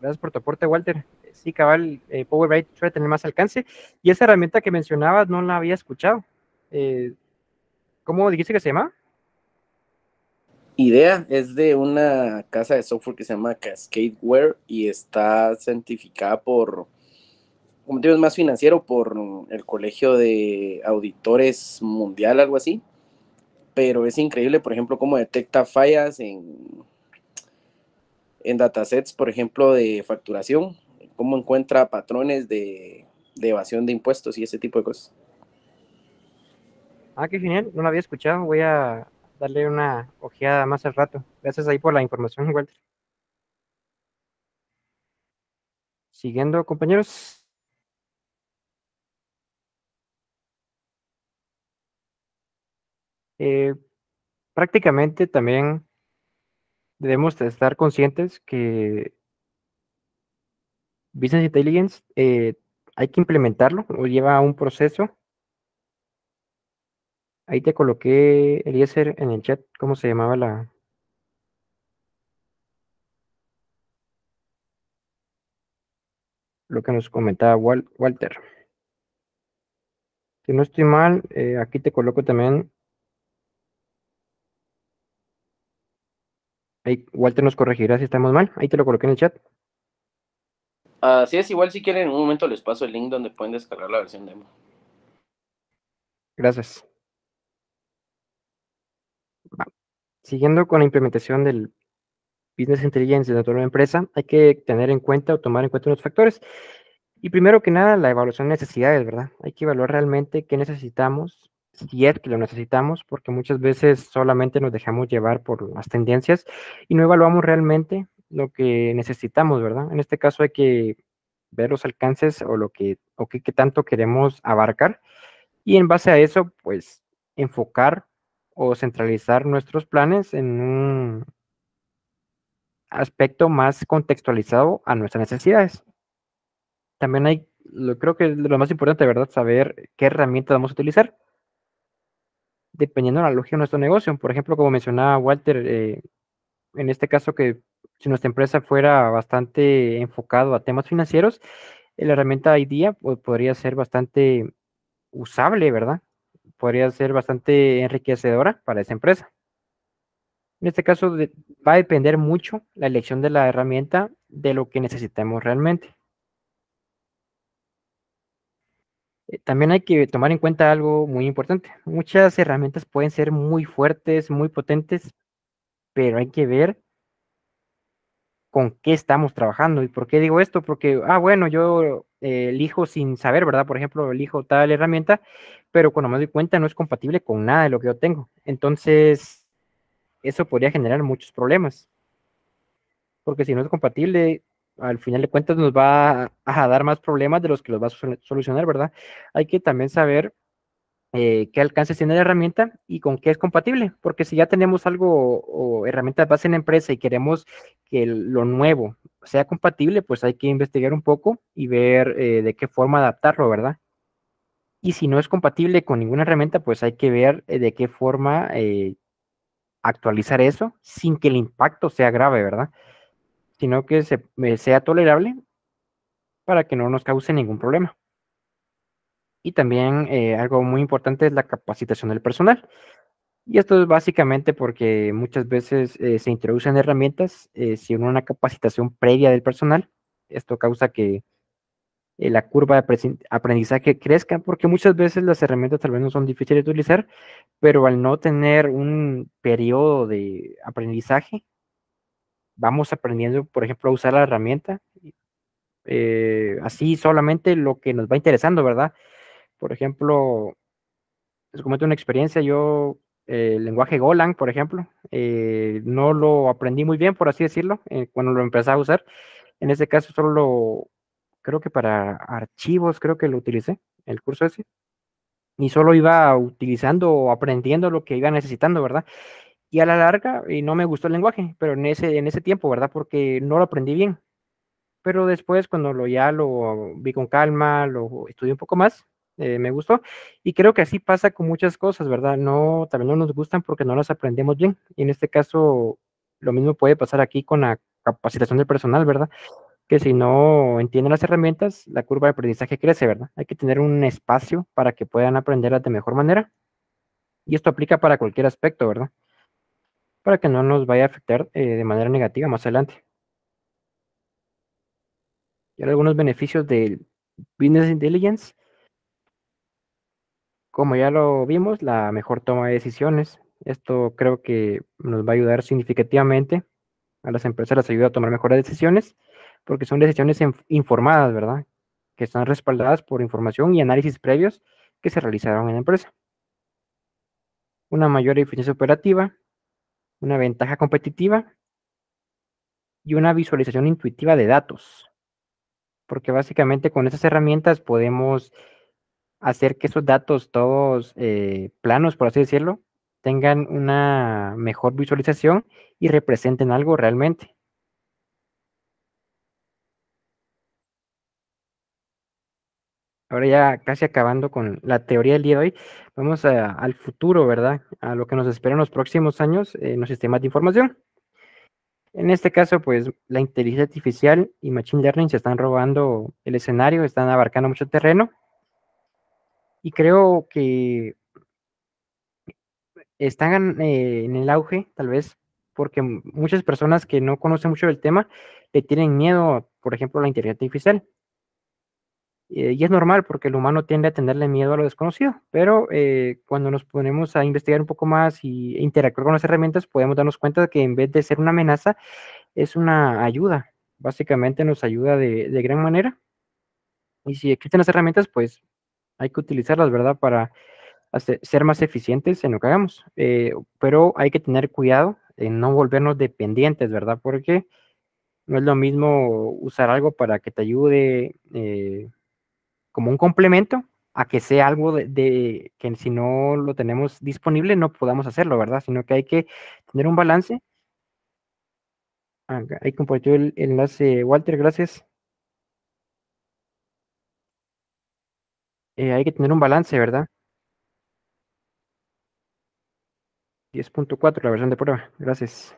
Gracias por tu aporte, Walter. Sí, cabal, eh, Power BI suele tener más alcance. Y esa herramienta que mencionabas no la había escuchado. Eh, ¿Cómo dijiste que se llama? idea es de una casa de software que se llama Cascadeware y está certificada por, digo, es más financiero por el Colegio de Auditores Mundial, algo así. Pero es increíble, por ejemplo, cómo detecta fallas en, en datasets, por ejemplo, de facturación, cómo encuentra patrones de, de evasión de impuestos y ese tipo de cosas. Ah, qué genial, no lo había escuchado. Voy a, darle una ojeada más al rato. Gracias ahí por la información, Walter. Siguiendo, compañeros. Eh, prácticamente también debemos estar conscientes que Business Intelligence eh, hay que implementarlo o lleva un proceso Ahí te coloqué, Eliezer, en el chat, ¿cómo se llamaba la...? Lo que nos comentaba Walter. Si no estoy mal, eh, aquí te coloco también... Ahí Walter nos corregirá si estamos mal. Ahí te lo coloqué en el chat. Así es, igual si quieren en un momento les paso el link donde pueden descargar la versión demo. Gracias. Siguiendo con la implementación del Business Intelligence de toda la empresa, hay que tener en cuenta o tomar en cuenta unos factores. Y primero que nada, la evaluación de necesidades, ¿verdad? Hay que evaluar realmente qué necesitamos, si es que lo necesitamos, porque muchas veces solamente nos dejamos llevar por las tendencias y no evaluamos realmente lo que necesitamos, ¿verdad? En este caso hay que ver los alcances o lo que, o qué tanto queremos abarcar y en base a eso, pues, enfocar o centralizar nuestros planes en un aspecto más contextualizado a nuestras necesidades. También hay, lo, creo que lo más importante, ¿verdad? Saber qué herramientas vamos a utilizar, dependiendo de la lógica de nuestro negocio. Por ejemplo, como mencionaba Walter, eh, en este caso que si nuestra empresa fuera bastante enfocado a temas financieros, la herramienta IDEA podría ser bastante usable, ¿verdad? Podría ser bastante enriquecedora para esa empresa. En este caso va a depender mucho la elección de la herramienta de lo que necesitemos realmente. Eh, también hay que tomar en cuenta algo muy importante. Muchas herramientas pueden ser muy fuertes, muy potentes, pero hay que ver con qué estamos trabajando. ¿Y por qué digo esto? Porque, ah, bueno, yo eh, elijo sin saber, ¿verdad? Por ejemplo, elijo tal herramienta, pero cuando me doy cuenta no es compatible con nada de lo que yo tengo. Entonces, eso podría generar muchos problemas. Porque si no es compatible, al final de cuentas nos va a, dar más problemas de los que los va a solucionar, ¿verdad? Hay que también saber eh, qué alcances tiene la herramienta y con qué es compatible, porque si ya tenemos algo o herramientas base en la empresa y queremos que lo nuevo sea compatible, pues hay que investigar un poco y ver eh, de qué forma adaptarlo, ¿verdad? Y si no es compatible con ninguna herramienta, pues hay que ver eh, de qué forma actualizar eso sin que el impacto sea grave, ¿verdad? Sino que sea tolerable para que no nos cause ningún problema. Y también eh, algo muy importante es la capacitación del personal. Y esto es básicamente porque muchas veces eh, se introducen herramientas eh, sin una capacitación previa del personal. Esto causa que la curva de aprendizaje crezca porque muchas veces las herramientas tal vez no son difíciles de utilizar, pero al no tener un periodo de aprendizaje, vamos aprendiendo, por ejemplo, a usar la herramienta, así solamente lo que nos va interesando, ¿verdad? Por ejemplo, les comento una experiencia, yo el lenguaje Golang, por ejemplo, eh, no lo aprendí muy bien, por así decirlo, eh, cuando lo empecé a usar. En ese caso solo lo, creo que para archivos, creo que lo utilicé, el curso ese. Y solo iba utilizando o aprendiendo lo que iba necesitando, ¿verdad? Y a la larga, y no me gustó el lenguaje, pero en ese, en ese tiempo, ¿verdad? Porque no lo aprendí bien. Pero después, cuando lo ya lo vi con calma, lo estudié un poco más, eh, me gustó. Y creo que así pasa con muchas cosas, ¿verdad? No, también no nos gustan porque no las aprendemos bien. Y en este caso, lo mismo puede pasar aquí con la capacitación del personal, ¿verdad? Que si no entienden las herramientas, la curva de aprendizaje crece, ¿verdad? Hay que tener un espacio para que puedan aprenderlas de mejor manera. Y esto aplica para cualquier aspecto, ¿verdad? Para que no nos vaya a afectar eh, de manera negativa más adelante. Y algunos beneficios del Business Intelligence como ya lo vimos, la mejor toma de decisiones. Esto creo que nos va a ayudar significativamente a las empresas, les ayuda a tomar mejores decisiones, porque son decisiones informadas, ¿verdad? Que están respaldadas por información y análisis previos que se realizaron en la empresa. Una mayor eficiencia operativa, una ventaja competitiva y una visualización intuitiva de datos. Porque básicamente con esas herramientas podemos hacer que esos datos todos eh, planos, por así decirlo, tengan una mejor visualización y representen algo realmente. Ahora ya casi acabando con la teoría del día de hoy, vamos al futuro, ¿verdad? A lo que nos espera en los próximos años en los sistemas de información. En este caso, pues la inteligencia artificial y machine learning se están robando el escenario, están abarcando mucho terreno y creo que están eh, en el auge, tal vez, porque muchas personas que no conocen mucho del tema le tienen miedo, por ejemplo, a la inteligencia artificial. Eh, y es normal porque el humano tiende a tenerle miedo a lo desconocido, pero eh, cuando nos ponemos a investigar un poco más y interactuar con las herramientas, podemos darnos cuenta de que en vez de ser una amenaza, es una ayuda. Básicamente nos ayuda de, de gran manera. Y si existen las herramientas, pues hay que utilizarlas, ¿verdad? Para ser más eficientes en lo que hagamos. Eh, pero hay que tener cuidado en no volvernos dependientes, ¿verdad? Porque no es lo mismo usar algo para que te ayude como un complemento a que sea algo de, que si no lo tenemos disponible no podamos hacerlo, ¿verdad? Sino que hay que tener un balance. Ahí compartió el enlace, Walter, gracias. Eh, hay que tener un balance, ¿verdad? 10.4, la versión de prueba. Gracias.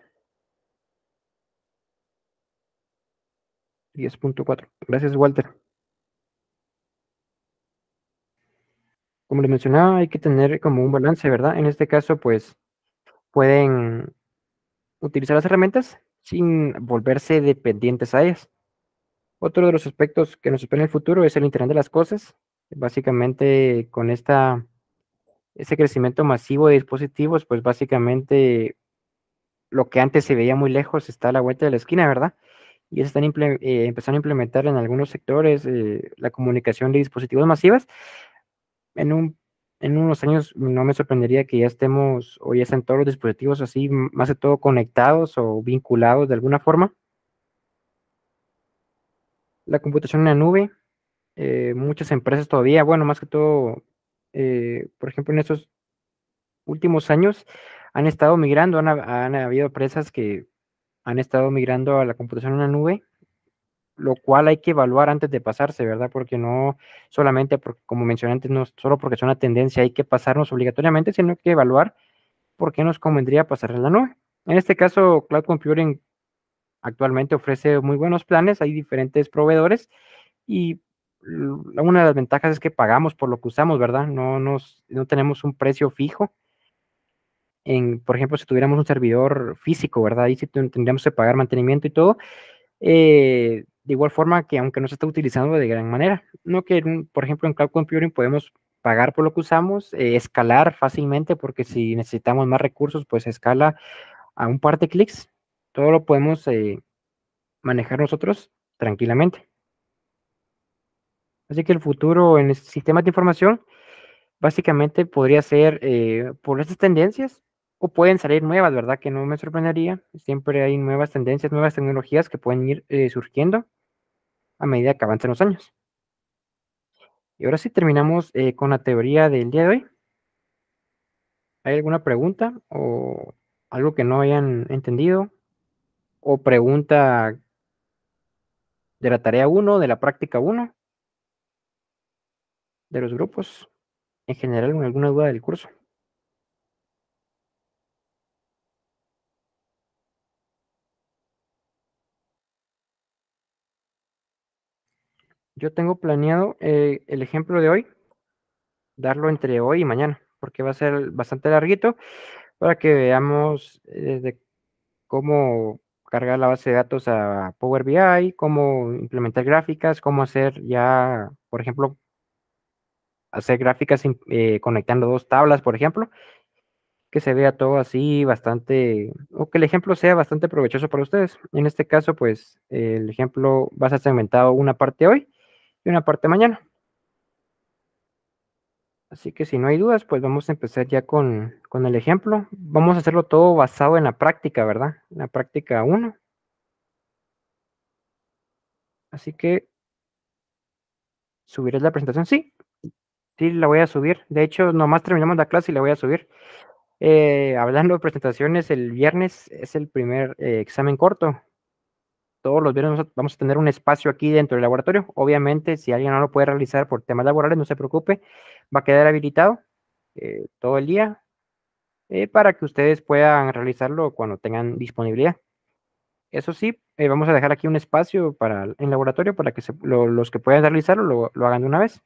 10.4. Gracias, Walter. Como les mencionaba, hay que tener como un balance, ¿verdad? En este caso, pues, pueden utilizar las herramientas sin volverse dependientes a ellas. Otro de los aspectos que nos espera en el futuro es el Internet de las Cosas, Básicamente con esta, ese crecimiento masivo de dispositivos, pues básicamente lo que antes se veía muy lejos está a la vuelta de la esquina, ¿verdad? Y están eh, empezando a implementar en algunos sectores eh, la comunicación de dispositivos masivas. En, un, en unos años no me sorprendería que ya estemos o ya estén todos los dispositivos así, más de todo conectados o vinculados de alguna forma. la computación en la nube. Eh, muchas empresas todavía, bueno, más que todo, eh, por ejemplo, en estos últimos años han estado migrando, han, han, habido empresas que han estado migrando a la computación en la nube, lo cual hay que evaluar antes de pasarse, ¿verdad? Porque no solamente, porque, como mencioné antes, no solo porque es una tendencia, hay que pasarnos obligatoriamente, sino que evaluar por qué nos convendría pasar en la nube. En este caso, Cloud Computing actualmente ofrece muy buenos planes, hay diferentes proveedores y una de las ventajas es que pagamos por lo que usamos, ¿verdad? No, nos, no tenemos un precio fijo. Por ejemplo, si tuviéramos un servidor físico, ¿verdad? Ahí sí tendríamos que pagar mantenimiento y todo. Eh, de igual forma que aunque no se está utilizando de gran manera, no que, por ejemplo, en Cloud Computing podemos pagar por lo que usamos, eh, escalar fácilmente, porque si necesitamos más recursos, pues escala a un par de clics. Todo lo podemos eh, manejar nosotros tranquilamente. Así que el futuro en sistemas de información básicamente podría ser eh, por estas tendencias o pueden salir nuevas, ¿verdad? Que no me sorprendería. Siempre hay nuevas tendencias, nuevas tecnologías que pueden ir surgiendo a medida que avancen los años. Y ahora sí terminamos eh, con la teoría del día de hoy. ¿Hay alguna pregunta o algo que no hayan entendido? ¿O pregunta de la tarea 1, de la práctica 1? de los grupos en general alguna duda del curso. Yo tengo planeado eh, el ejemplo de hoy, darlo entre hoy y mañana, porque va a ser bastante larguito para que veamos eh, cómo cargar la base de datos a Power BI, cómo implementar gráficas, cómo hacer ya, por ejemplo, hacer gráficas eh, conectando dos tablas, por ejemplo, que se vea todo así bastante, o que el ejemplo sea bastante provechoso para ustedes. En este caso, pues el ejemplo va a ser segmentado una parte hoy y una parte mañana. Así que si no hay dudas, pues vamos a empezar ya con, con el ejemplo. Vamos a hacerlo todo basado en la práctica, ¿verdad? La práctica 1. Así que, ¿subiré la presentación? Sí, Sí, la voy a subir. De hecho, nomás terminamos la clase y la voy a subir. Eh, hablando de presentaciones, el viernes es el primer eh, examen corto. Todos los viernes vamos a tener un espacio aquí dentro del laboratorio. Obviamente, si alguien no lo puede realizar por temas laborales, no se preocupe, va a quedar habilitado eh, todo el día para que ustedes puedan realizarlo cuando tengan disponibilidad. Eso sí, vamos a dejar aquí un espacio para el laboratorio para que los que puedan realizarlo lo hagan de una vez.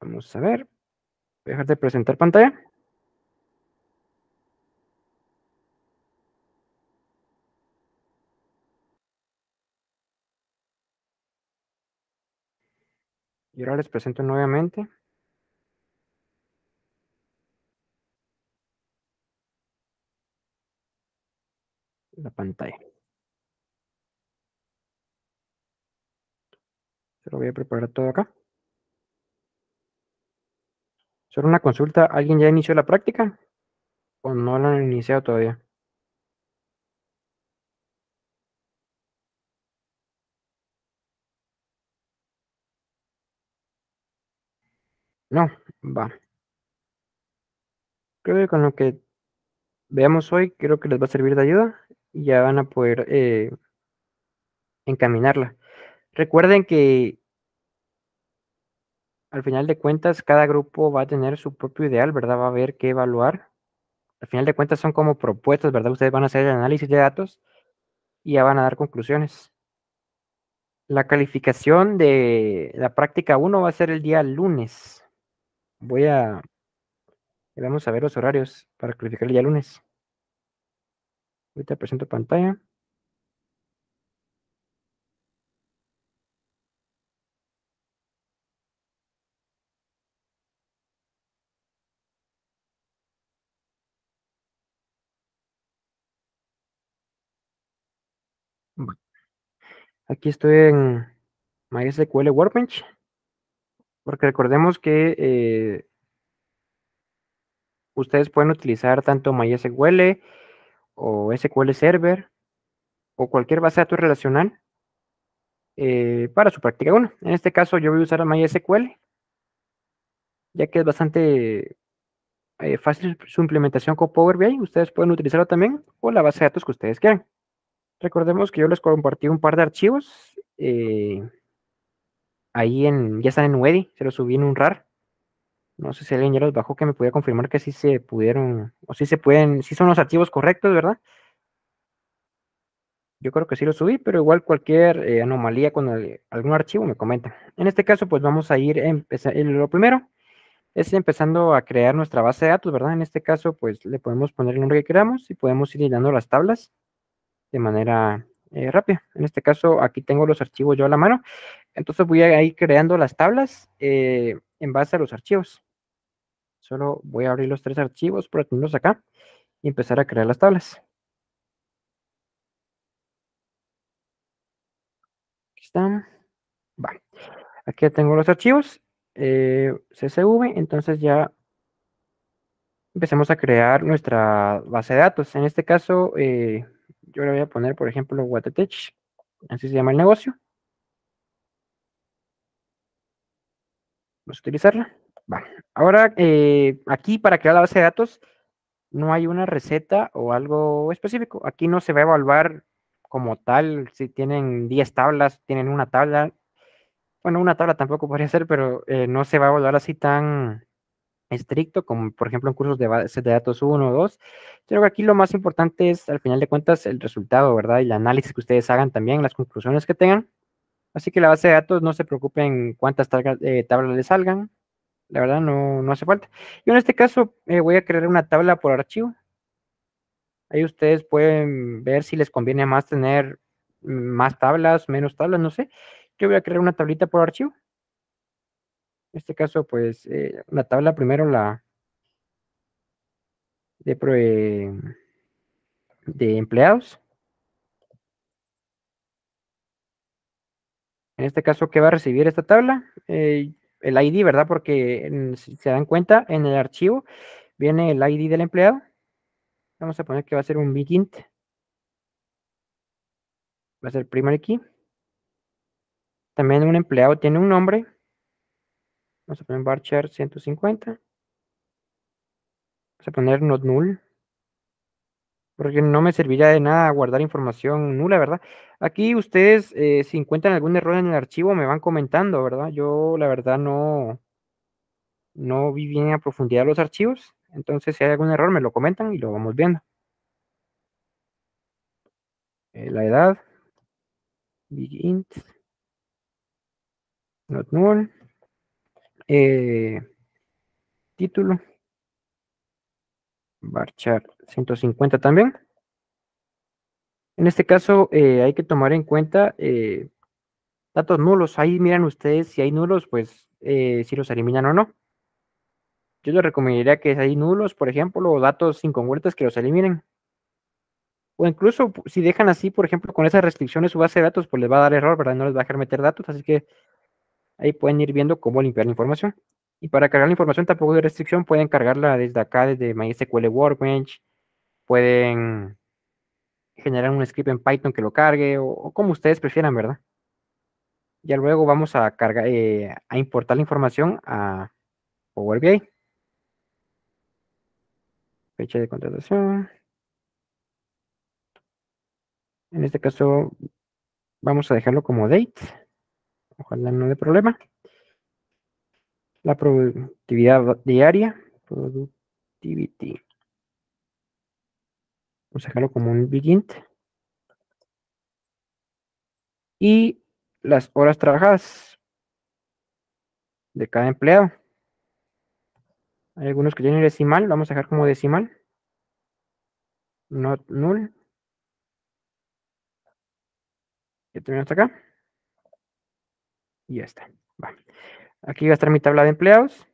Vamos a ver. Voy a dejar de presentar pantalla. Y ahora les presento nuevamente. La pantalla. Se lo voy a preparar todo acá. Solo una consulta, ¿alguien ya inició la práctica? ¿O no la han iniciado todavía? No, va. Creo que con lo que veamos hoy, creo que les va a servir de ayuda y ya van a poder eh, encaminarla. Recuerden que al final de cuentas, cada grupo va a tener su propio ideal, ¿verdad? Va a ver qué evaluar. Al final de cuentas son como propuestas, ¿verdad? Ustedes van a hacer el análisis de datos y ya van a dar conclusiones. La calificación de la práctica 1 va a ser el día lunes. Voy a... Vamos a ver los horarios para calificar el día lunes. Ahorita presento pantalla. Aquí estoy en MySQL Workbench, porque recordemos que eh, ustedes pueden utilizar tanto MySQL o SQL Server o cualquier base de datos relacional eh, para su práctica 1. En este caso yo voy a usar MySQL, ya que es bastante eh, fácil su implementación con Power BI. Ustedes pueden utilizarlo también o la base de datos que ustedes quieran. Recordemos que yo les compartí un par de archivos. Ahí en, ya están en Wedi, se los subí en un RAR. No sé si alguien ya los bajó que me pudiera confirmar que sí se pudieron, o si se pueden, si son los archivos correctos, ¿verdad? Yo creo que sí lo subí, pero igual cualquier eh, anomalía con algún archivo me comenta. En este caso, pues vamos a ir, empezar, lo primero es empezando a crear nuestra base de datos, ¿verdad? En este caso, pues le podemos poner el nombre que queramos y podemos ir llenando las tablas de manera eh, rápida. En este caso, aquí tengo los archivos yo a la mano. Entonces voy a ir creando las tablas eh, en base a los archivos. Solo voy a abrir los tres archivos, por tenerlos acá, y empezar a crear las tablas. están. Aquí tengo los archivos. Eh, CSV, entonces ya empecemos a crear nuestra base de datos. En este caso, eh, yo le voy a poner, por ejemplo, Watetech, así se llama el negocio. Vamos a utilizarla. Ahora, eh, aquí para crear la base de datos, no hay una receta o algo específico. Aquí no se va a evaluar como tal, si tienen 10 tablas, tienen una tabla. Bueno, una tabla tampoco podría ser, pero eh, no se va a evaluar así tan estricto como, por ejemplo, en cursos de base de datos 1 o 2. Creo que aquí lo más importante es, al final de cuentas, el resultado, ¿verdad? Y el análisis que ustedes hagan también, las conclusiones que tengan. Así que la base de datos no se preocupen cuántas eh, tablas le salgan. La verdad no, no hace falta. Yo en este caso eh, voy a crear una tabla por archivo. Ahí ustedes pueden ver si les conviene más tener más tablas, menos tablas, no sé. Yo voy a crear una tablita por archivo. En este caso, pues, eh, la tabla primero la de, empleados. En este caso, ¿qué va a recibir esta tabla? Eh, el ID, ¿verdad? Porque si se dan cuenta, en el archivo viene el ID del empleado Vamos a poner que va a ser un begin. Va a ser primary key. También un empleado tiene un nombre. Vamos a poner varchar 150. Vamos a poner not null. Porque no me serviría de nada guardar información nula, ¿verdad? Aquí ustedes, eh, si encuentran algún error en el archivo, me van comentando, ¿verdad? Yo, la verdad, no, no vi bien a profundidad los archivos. Entonces, si hay algún error, me lo comentan y lo vamos viendo. Eh, la edad. Big int. Not null. Eh, título. Varchar 150 también. En este caso eh, hay que tomar en cuenta datos nulos. Ahí miran ustedes si hay nulos, pues si los eliminan o no. Yo les recomendaría que si hay nulos, por ejemplo, o datos incongruentes que los eliminen. O incluso si dejan así, por ejemplo, con esas restricciones su base de datos, pues les va a dar error, ¿verdad? No les va a dejar meter datos, así que ahí pueden ir viendo cómo limpiar la información. Y para cargar la información tampoco hay restricción, pueden cargarla desde acá, desde MySQL Workbench, pueden generar un script en Python que lo cargue, o, como ustedes prefieran, ¿verdad? Ya luego vamos a cargar, eh, a importar la información a Power BI. Fecha de contratación. En este caso vamos a dejarlo como date. Ojalá no dé problema. La productividad diaria. Productivity. Vamos a dejarlo como un begin. Y las horas trabajadas de cada empleado. Hay algunos que tienen decimal, vamos a dejar como decimal. Not null. Ya terminó hasta acá. Y ya está. Aquí va a estar mi tabla de empleados.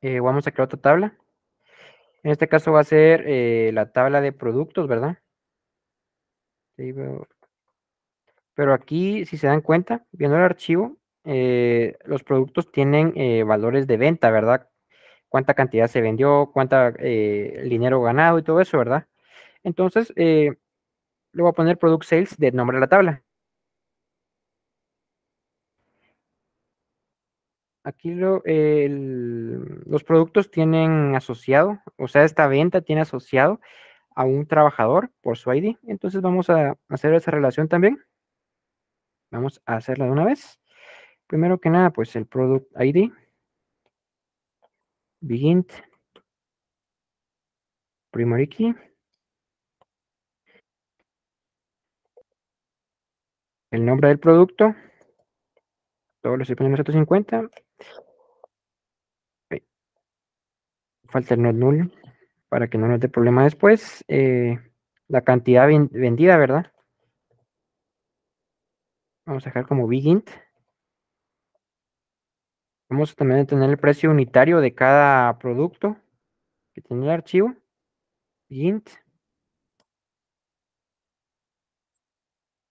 Eh, vamos a crear otra tabla. En este caso va a ser eh, la tabla de productos, ¿verdad? Pero aquí, si se dan cuenta, viendo el archivo, eh, los productos tienen valores de venta, ¿verdad? Cuánta cantidad se vendió, cuánta dinero ganado y todo eso, ¿verdad? Entonces, le voy a poner product sales de nombre de la tabla. Aquí lo, los productos tienen asociado, o sea, esta venta tiene asociado a un trabajador por su ID. Entonces vamos a hacer esa relación también. Vamos a hacerla de una vez. Primero que nada, pues el product ID. Begin. Primary key. El nombre del producto. Todo lo estoy poniendo 150. Falta el not null para que no nos dé problema después. Eh, la cantidad vendida, ¿verdad? Vamos a dejar como big Vamos también a tener el precio unitario de cada producto que tiene el archivo. Int.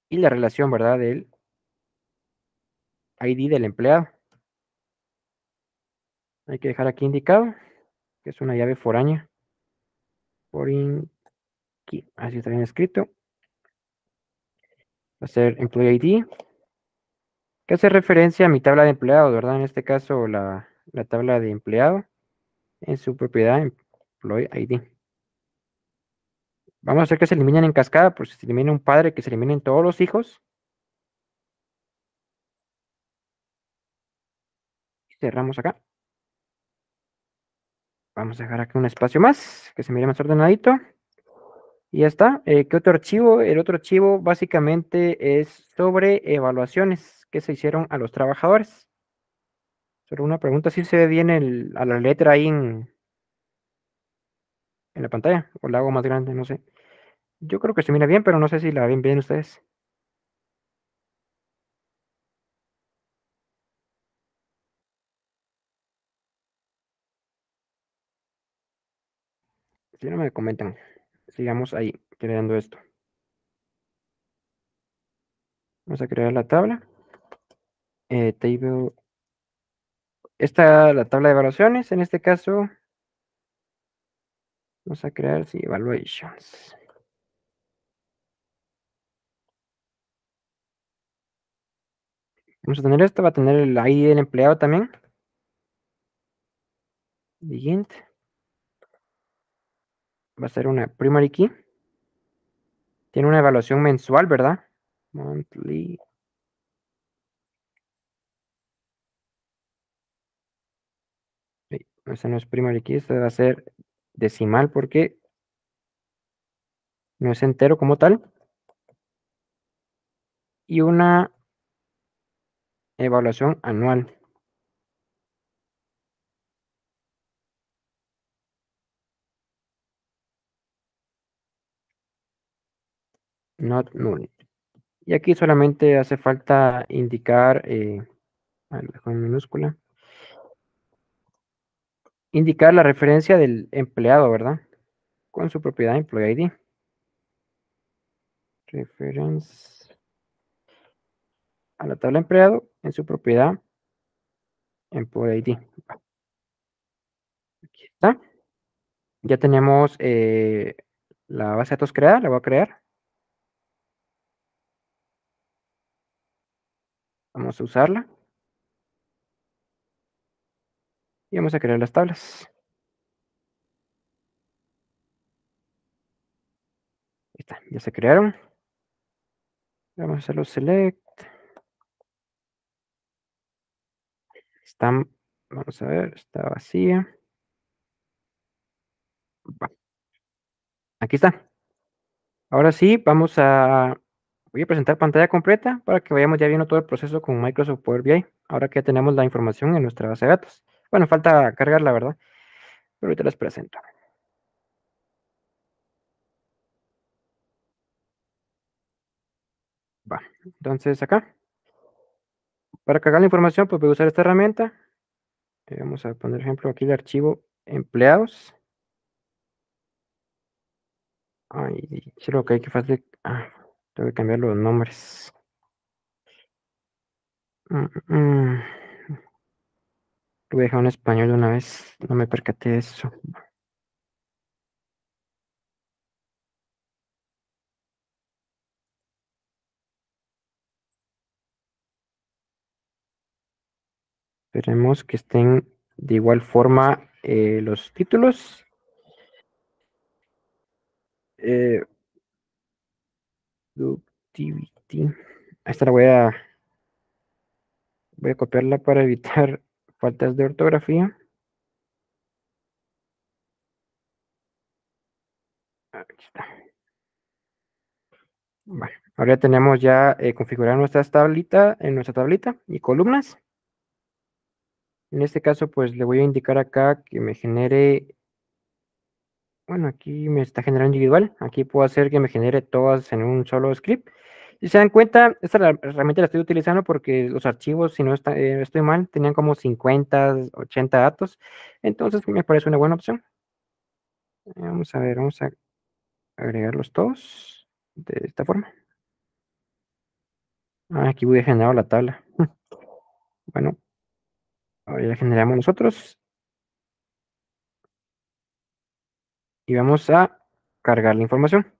Y la relación, ¿verdad? Del ID del empleado. Hay que dejar aquí indicado que es una llave foránea. Foreign key. Así está bien escrito. Va a ser employee ID. Que hace referencia a mi tabla de empleado, ¿verdad? En este caso, la, la tabla de empleado en su propiedad employee ID. Vamos a hacer que se eliminen en cascada, por si se elimina un padre, que se eliminen todos los hijos. Cerramos acá. Vamos a dejar aquí un espacio más, que se mire más ordenadito. Y ya está. Eh, ¿Qué otro archivo? El otro archivo básicamente es sobre evaluaciones que se hicieron a los trabajadores. Solo una pregunta, si se ve bien a la letra ahí en, en la pantalla, o la hago más grande, no sé. Yo creo que se mira bien, pero no sé si la ven bien ustedes. Si no me comentan, sigamos ahí creando esto. Vamos a crear la tabla. Eh, table. Esta la tabla de evaluaciones. En este caso, vamos a crear sí, evaluations. Vamos a tener esto, va a tener el ID del empleado también. Begin. Va a ser una primary key. Tiene una evaluación mensual, ¿verdad? Monthly. Esa no es primary key, esta va a ser decimal porque no es entero como tal. Y una Evaluación anual. Not null. Y aquí solamente hace falta indicar, eh, en minúscula, indicar la referencia del empleado, ¿verdad? Con su propiedad employee ID. Reference a la tabla empleado en su propiedad Employee ID. Aquí está. Ya tenemos eh, la base de datos creada, la voy a crear. Vamos a usarla. Y vamos a crear las tablas. Ahí está, ya se crearon. Vamos a hacerlo select. vamos a ver, está vacía. Aquí está. Ahora sí, vamos a, voy a presentar pantalla completa para que vayamos ya viendo todo el proceso con Microsoft Power BI. Ahora que ya tenemos la información en nuestra base de datos. Bueno, falta cargar la verdad, pero ahorita les presento. Va, entonces acá. Para cargar la información, pues voy a usar esta herramienta. Eh, vamos a poner ejemplo aquí el archivo empleados. Ay, lo que hay que hacer. Ah, tengo que cambiar los nombres. Mm -mm. Lo voy a dejar en español de una vez. No me percaté de eso. Esperemos que estén de igual forma eh, los títulos. Eh, productivity. Esta la voy a voy a copiarla para evitar <laughs> faltas de ortografía. Aquí está. Bueno, ahora tenemos ya eh, configurada nuestra tablita, en nuestra tablita y columnas. En este caso, pues le voy a indicar acá que me genere, bueno, aquí me está generando individual. Aquí puedo hacer que me genere todas en un solo script. Si se dan cuenta, esta realmente la estoy utilizando porque los archivos, si no está, eh, estoy mal, tenían como 50, 80 datos. Entonces me parece una buena opción. Vamos a ver, vamos a agregarlos todos de esta forma. Ah, aquí voy a generar la tabla. <laughs> Bueno, ahora ya generamos nosotros. Y vamos a cargar la información.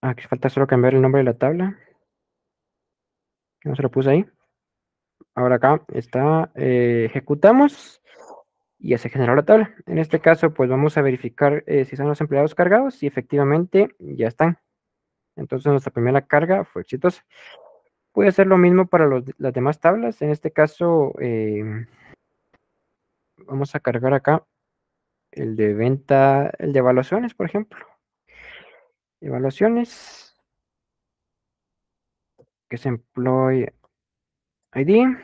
Aquí falta solo cambiar el nombre de la tabla. No se lo puse ahí. Ahora acá está, eh, ejecutamos y ya se generó la tabla. En este caso, pues vamos a verificar eh, si son los empleados cargados y efectivamente ya están. Entonces nuestra primera carga fue exitosa. Puede hacer lo mismo para las demás tablas. En este caso, eh, vamos a cargar acá el de venta, el de evaluaciones, por ejemplo. Evaluaciones. Que es Employee ID.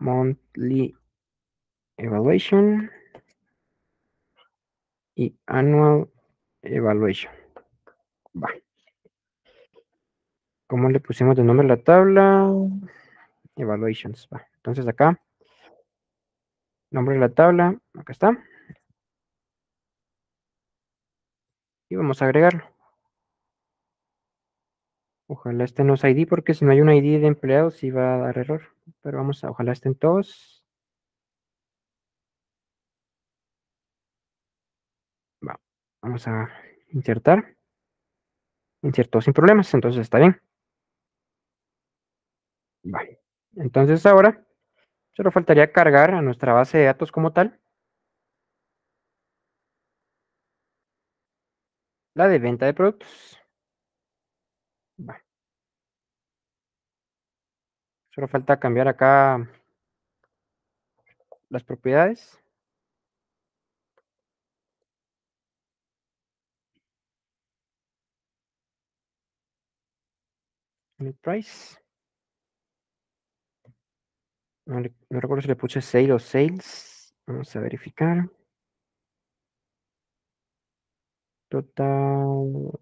Monthly Evaluation y Annual Evaluation. Va. ¿Cómo le pusimos de nombre a la tabla? Evaluations. Va. Entonces acá, nombre de la tabla, acá está. Y vamos a agregarlo. Ojalá estén los ID, porque si no hay un ID de empleados, sí va a dar error. Pero vamos a, ojalá estén todos. Vamos a insertar. Insertó sin problemas, entonces está bien. Vale. Entonces ahora solo faltaría cargar a nuestra base de datos como tal. La de venta de productos. Solo falta cambiar acá las propiedades. price. No, recuerdo si le puse sale o sales. Vamos a verificar. Total.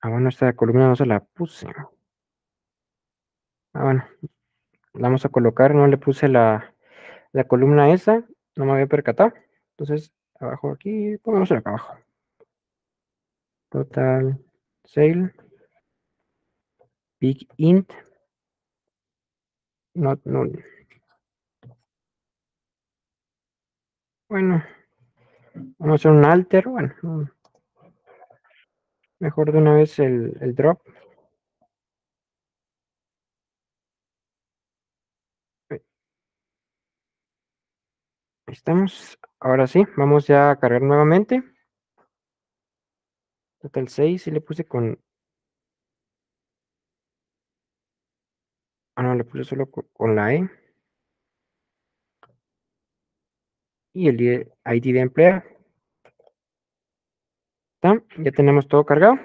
Ah, bueno, esta columna no se la puse. Ah, bueno. Vamos a colocar, no le puse la, la columna esa. No me había percatado. Entonces, abajo aquí, pongámosla acá abajo. Total sale. Big int. Not null. Bueno, vamos a hacer un alter. Bueno, mejor de una vez el, el drop. Estamos. Ahora sí, vamos ya a cargar nuevamente. Total 6 y le puse con... Ah, no, le puse solo con, la E. Y el ID de empleado. Ya tenemos todo cargado.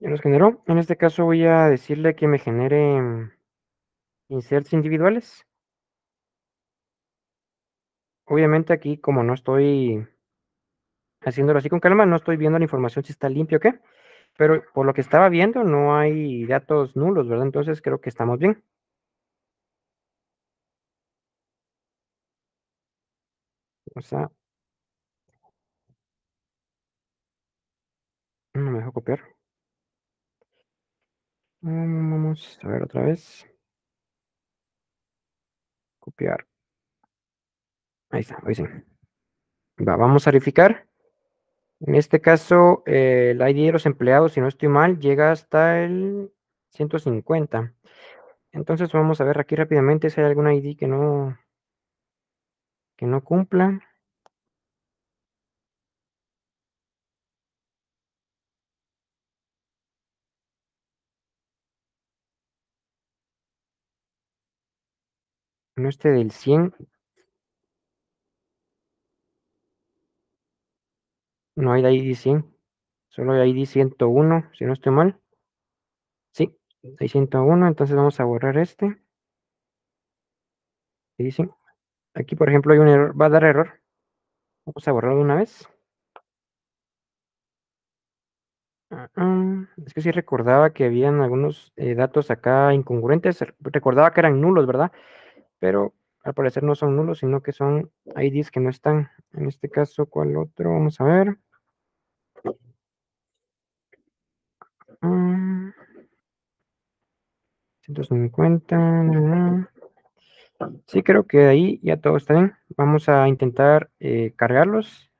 Ya nos generó. En este caso voy a decirle que me genere mm, inserts individuales. Obviamente aquí como no estoy haciéndolo así con calma, no estoy viendo la información si está limpio o qué, pero por lo que estaba viendo no hay datos nulos, ¿verdad? Entonces creo que estamos bien. Vamos a... No me dejo copiar. Mm, vamos a ver otra vez. Copiar. Ahí está, ahí sí. Va, vamos a verificar En este caso, eh, el ID de los empleados, si no estoy mal, llega hasta el 150. Entonces vamos a ver aquí rápidamente si hay algún ID que no, que no cumpla. No este del 100. No hay ID 100. Solo hay ID 101, si no estoy mal. Sí, hay 101, entonces vamos a borrar este. dicen, aquí por ejemplo hay un error, va a dar error. Vamos a borrarlo de una vez. Ah, ah, es que sí recordaba que habían algunos eh, datos acá incongruentes. Recordaba que eran nulos, ¿verdad? Pero al parecer no son nulos, sino que son IDs que no están. En este caso, ¿cuál otro? Vamos a ver. 150. Mm. Sí, creo que ahí ya todo está bien. Vamos a intentar eh, cargarlos.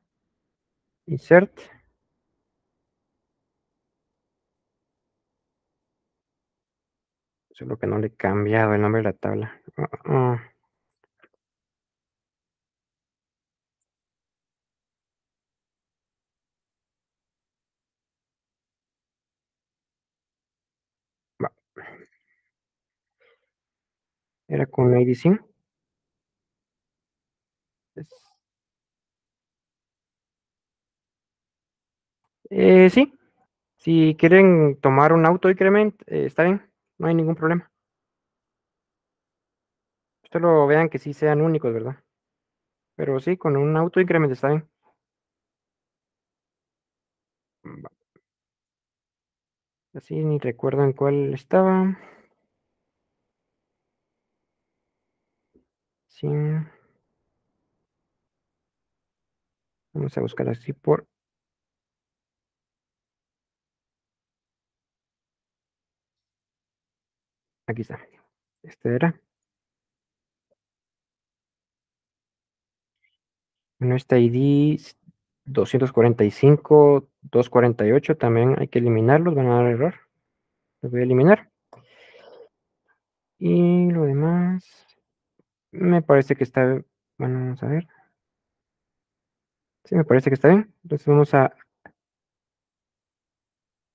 Insert. Solo que no le he cambiado el nombre de la tabla. Ah, ah. Era con la edición. Eh, sí, si quieren tomar un auto increment, eh, está bien, no hay ningún problema. Solo vean que sí sean únicos, ¿verdad? Pero sí, con un auto increment está bien. Así ni recuerdo en cuál estaba. Vamos a buscar así por Aquí está. Este era. Bueno, este ID 245, 248 también hay que eliminarlos, van a dar error. Los voy a eliminar. Y lo demás, me parece que está, bueno, vamos a ver. Sí, me parece que está bien. Entonces vamos a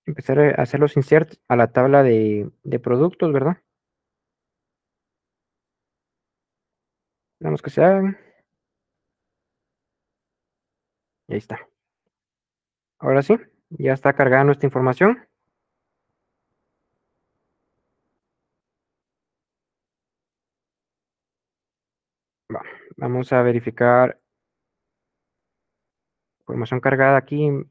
empezar a hacer los inserts a la tabla de, de productos, ¿verdad? Vamos que se hagan. Y ahí está. Ahora sí, ya está cargada nuestra información. Vamos a verificar información cargada aquí en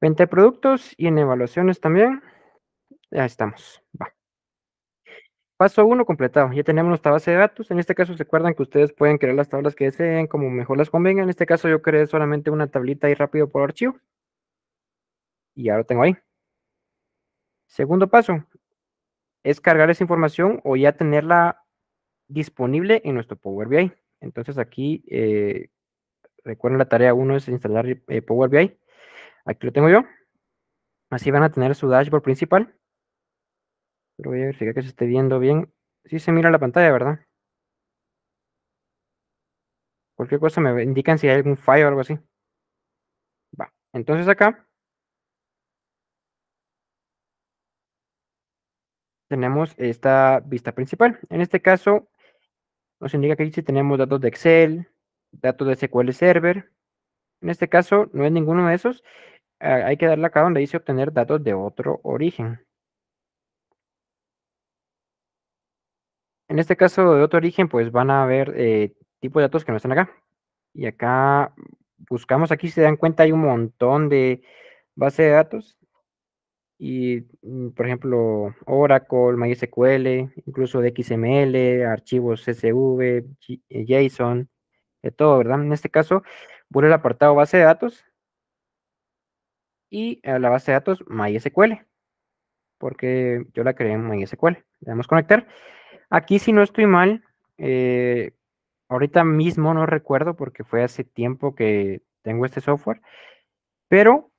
venta de productos y en evaluaciones también. Ya estamos. Paso 1 completado. Ya tenemos nuestra base de datos. En este caso, se acuerdan que ustedes pueden crear las tablas que deseen, como mejor les convenga. En este caso, yo creé solamente una tablita ahí rápido por archivo. Y ya lo tengo ahí. Segundo paso es cargar esa información o ya tenerla disponible en nuestro Power BI. Entonces aquí, eh, recuerden la tarea 1 es instalar eh, Power BI. Aquí lo tengo yo. Así van a tener su dashboard principal. Pero voy a verificar que se esté viendo bien. Sí se mira la pantalla, ¿verdad? Cualquier cosa me indican si hay algún fallo o algo así. Va. Entonces acá tenemos esta vista principal. En este caso, nos indica que aquí tenemos datos de Excel, datos de SQL Server. En este caso, no es ninguno de esos. Ah, hay que darle acá donde dice obtener datos de otro origen. En este caso de otro origen, pues van a ver eh, tipos de datos que no están acá. Y acá buscamos aquí, se dan cuenta, hay un montón de base de datos. Y, mm, por ejemplo, Oracle, MySQL, incluso de XML, archivos CSV, eh, JSON, de todo, ¿verdad? En este caso, voy al apartado base de datos y a la base de datos MySQL, porque yo la creé en MySQL. Le damos conectar. Aquí, si no estoy mal, eh, ahorita mismo no recuerdo porque fue hace tiempo que tengo este software, Pero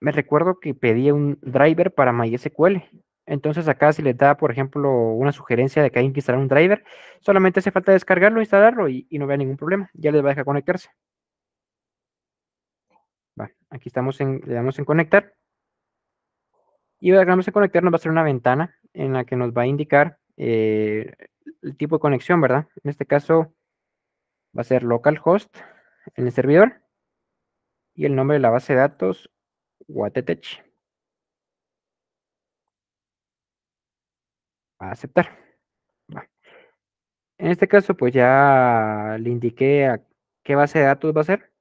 me recuerdo que pedí un driver para MySQL. Entonces acá si le da, por ejemplo, una sugerencia de que hay que instalar un driver, solamente hace falta descargarlo, instalarlo y, no vea ningún problema. Ya les va a dejar conectarse. aquí estamos en, le damos en conectar. Y le damos en conectar nos va a ser una ventana en la que nos va a indicar eh, el tipo de conexión, ¿verdad? En este caso va a ser localhost en el servidor y el nombre de la base de datos Watetech. A aceptar. En este caso, pues ya le indiqué a qué base de datos va a ser.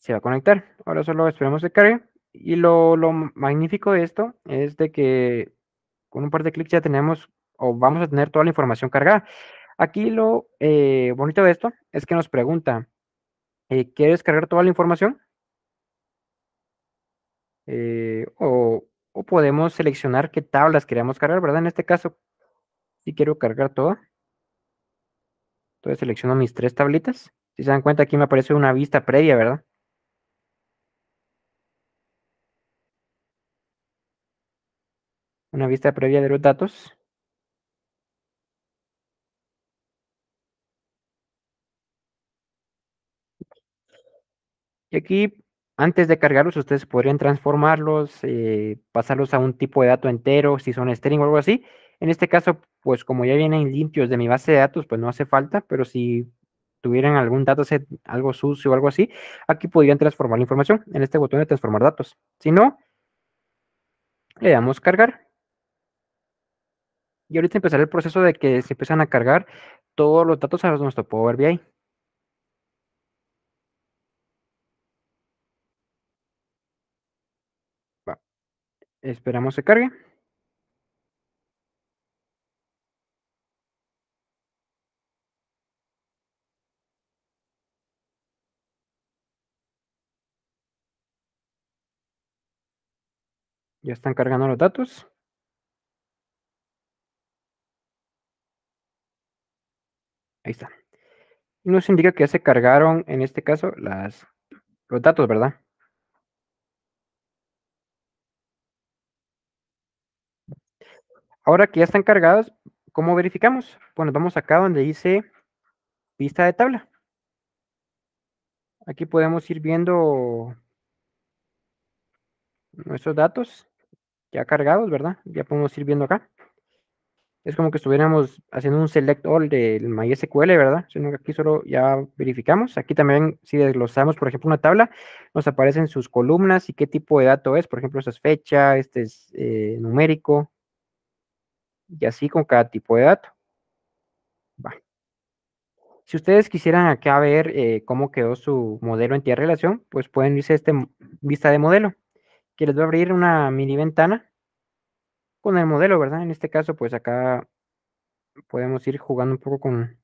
Se va a conectar. Ahora solo esperamos que cargue. Y lo, lo magnífico de esto es de que con un par de clics ya tenemos o vamos a tener toda la información cargada. Aquí lo eh, bonito de esto es que nos pregunta, eh, ¿quieres cargar toda la información? Eh, o, podemos seleccionar qué tablas queremos cargar, ¿verdad? En este caso, si quiero cargar todo. Entonces selecciono mis tres tablitas. Si se dan cuenta, aquí me aparece una vista previa, ¿verdad? Una vista previa de los datos. Y aquí, antes de cargarlos, ustedes podrían transformarlos, eh, pasarlos a un tipo de dato entero, si son string o algo así. En este caso, pues como ya vienen limpios de mi base de datos, pues no hace falta, pero si tuvieran algún dataset, algo sucio o algo así, aquí podrían transformar la información en este botón de transformar datos. Si no, le damos cargar. Y ahorita empezará el proceso de que se empiezan a cargar todos los datos a nuestro Power BI. Esperamos se cargue. Ya están cargando los datos. Ahí está. Nos indica que ya se cargaron, en este caso, las, los datos, ¿verdad? Ahora que ya están cargados, ¿cómo verificamos? Bueno, vamos acá donde dice vista de tabla. Aquí podemos ir viendo nuestros datos ya cargados, ¿verdad? Ya podemos ir viendo acá. Es como que estuviéramos haciendo un select all del MySQL, ¿verdad? Sino que aquí solo ya verificamos. Aquí también, si desglosamos, por ejemplo, una tabla, nos aparecen sus columnas y qué tipo de dato es. Por ejemplo, esta es fecha, este es eh, numérico, y así con cada tipo de dato. Si ustedes quisieran acá ver eh, cómo quedó su modelo en tierra relación, pues pueden irse a este vista de modelo, que les va a abrir una mini ventana con el modelo, ¿verdad? En este caso, pues acá podemos ir jugando un poco con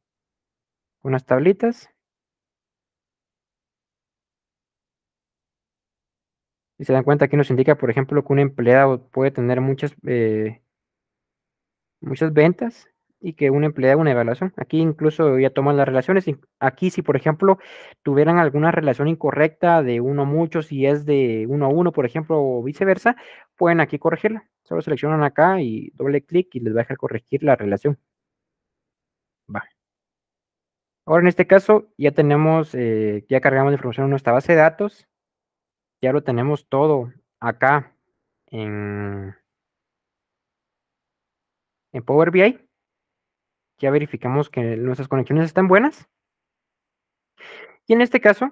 unas tablitas. Y se dan cuenta, aquí nos indica, por ejemplo, que un empleado puede tener muchas eh, muchas ventas y que un empleado una evaluación. Aquí incluso ya toman las relaciones. Aquí si por ejemplo tuvieran alguna relación incorrecta de uno a muchos si es de uno a uno, por ejemplo, o viceversa, pueden aquí corregirla. Solo seleccionan acá y doble clic y les va a dejar corregir la relación. Va. Ahora en este caso ya tenemos, eh, ya cargamos la información en nuestra base de datos. Ya lo tenemos todo acá en, en Power BI. Ya verificamos que nuestras conexiones están buenas. Y en este caso,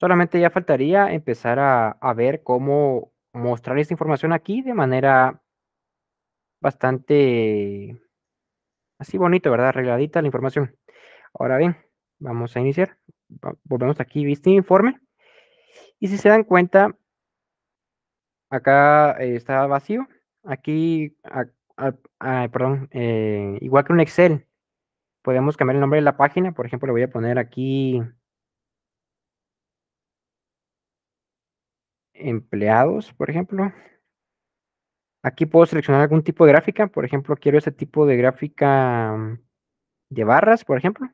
solamente ya faltaría empezar a, ver cómo mostrar esta información aquí de manera bastante así bonito, ¿verdad? Arregladita la información. Ahora bien, vamos a iniciar. Volvemos aquí, viste informe. Y si se dan cuenta, acá está vacío. Aquí, perdón, eh, igual que un Excel, podemos cambiar el nombre de la página. Por ejemplo, le voy a poner aquí empleados, por ejemplo. Aquí puedo seleccionar algún tipo de gráfica. Por ejemplo, quiero ese tipo de gráfica de barras, por ejemplo.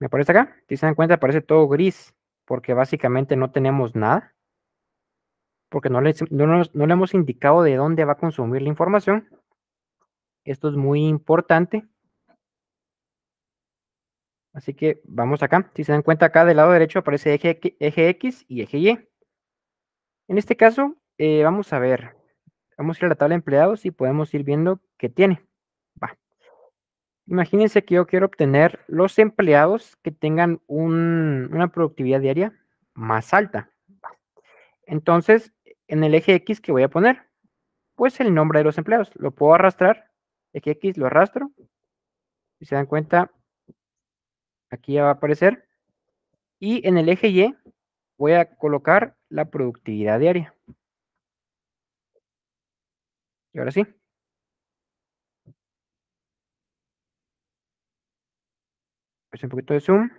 Me aparece acá. Si se dan cuenta, aparece todo gris, porque básicamente no tenemos nada. Porque no le, no le hemos indicado de dónde va a consumir la información. Esto es muy importante. Así que vamos acá. Si se dan cuenta, acá del lado derecho aparece eje, eje X y eje Y. En este caso, eh, vamos a ver. Vamos a ir a la tabla de empleados y podemos ir viendo qué tiene. Imagínense que yo quiero obtener los empleados que tengan una productividad diaria más alta. Entonces, en el eje X, ¿qué voy a poner? Pues el nombre de los empleados. Lo puedo arrastrar. Eje X lo arrastro. Si se dan cuenta, aquí ya va a aparecer. Y en el eje Y voy a colocar la productividad diaria. Y ahora sí. Pues un poquito de zoom.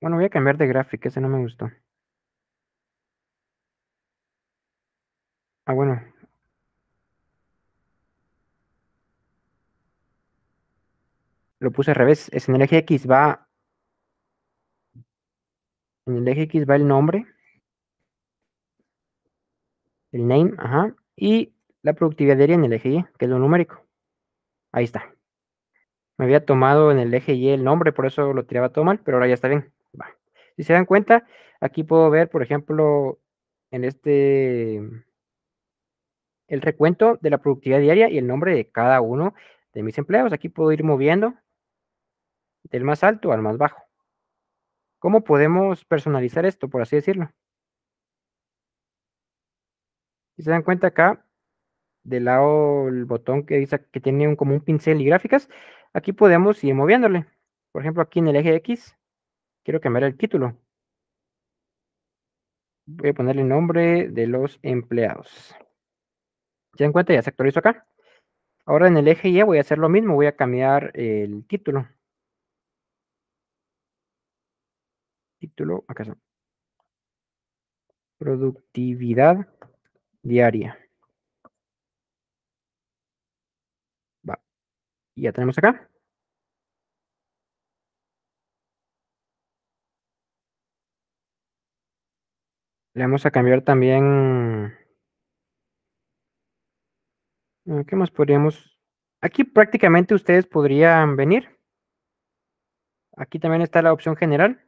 Bueno, voy a cambiar de gráfica, ese no me gustó. Ah, bueno. Lo puse al revés. Es en el eje X va. En el eje X va el nombre. El name, ajá. Y la productividad diaria en el eje Y, que es lo numérico. Ahí está. Me había tomado en el eje Y el nombre, por eso lo tiraba todo mal, pero ahora ya está bien. Si se dan cuenta, aquí puedo ver, por ejemplo, en este, el recuento de la productividad diaria y el nombre de cada uno de mis empleados. Aquí puedo ir moviendo del más alto al más bajo. ¿Cómo podemos personalizar esto, por así decirlo? Si se dan cuenta acá, del lado el botón que dice que tiene un, como un pincel y gráficas, aquí podemos ir moviéndole. Por ejemplo, aquí en el eje X, quiero cambiar el título. Voy a ponerle nombre de los empleados. ¿Se dan cuenta? Ya se actualizó acá. Ahora en el eje Y voy a hacer lo mismo, voy a cambiar el título. Título, acá está. Productividad diaria. Y ya tenemos acá. Le vamos a cambiar también... Ah, ¿Qué más podríamos...? Aquí prácticamente ustedes podrían venir. Aquí también está la opción general.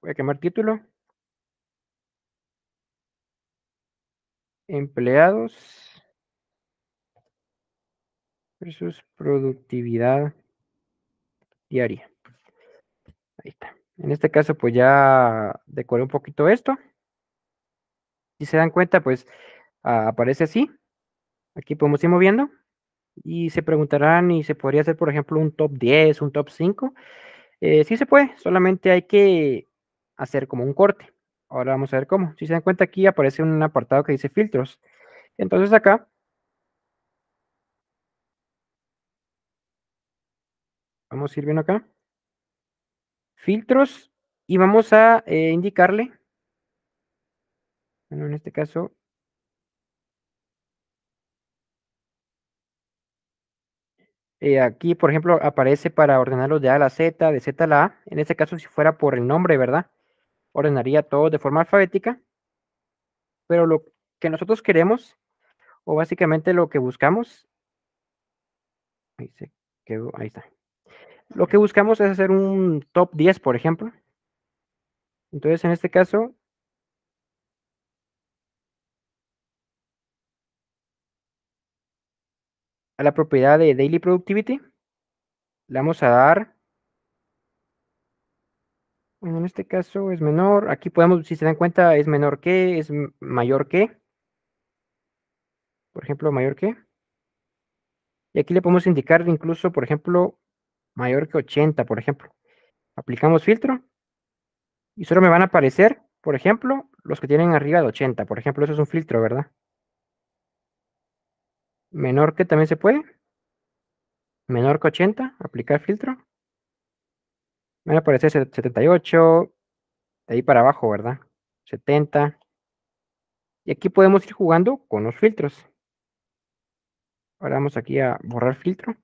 Voy a cambiar título. Empleados versus productividad diaria. Ahí está. En este caso, pues ya decoré un poquito esto. Si se dan cuenta, pues aparece así. Aquí podemos ir moviendo. Y se preguntarán, ¿y se podría hacer, por ejemplo, un top 10, un top 5? Eh, sí se puede, solamente hay que hacer como un corte. Ahora vamos a ver cómo. Si se dan cuenta, aquí aparece un apartado que dice filtros. Entonces acá Vamos a ir viendo acá. Filtros. Y vamos a eh, indicarle. Bueno, en este caso. Eh, aquí, por ejemplo, aparece para ordenarlos de A a la Z, de Z a la A. En este caso, si fuera por el nombre, ¿verdad? Ordenaría todo de forma alfabética. Pero lo que nosotros queremos, o básicamente lo que buscamos, ahí se quedó, ahí está. Lo que buscamos es hacer un top 10, por ejemplo. Entonces, en este caso, a la propiedad de Daily Productivity, le vamos a dar, bueno, en este caso es menor, aquí podemos, si se dan cuenta, es menor que, es mayor que, por ejemplo, mayor que, y aquí le podemos indicar incluso, por ejemplo, mayor que 80, por ejemplo. Aplicamos filtro y solo me van a aparecer, por ejemplo, los que tienen arriba de 80. Por ejemplo, eso es un filtro, ¿verdad? Menor que también se puede. Menor que 80, aplicar filtro. Van a aparecer 78, de ahí para abajo, ¿verdad? 70. Y aquí podemos ir jugando con los filtros. Ahora vamos aquí a borrar filtro.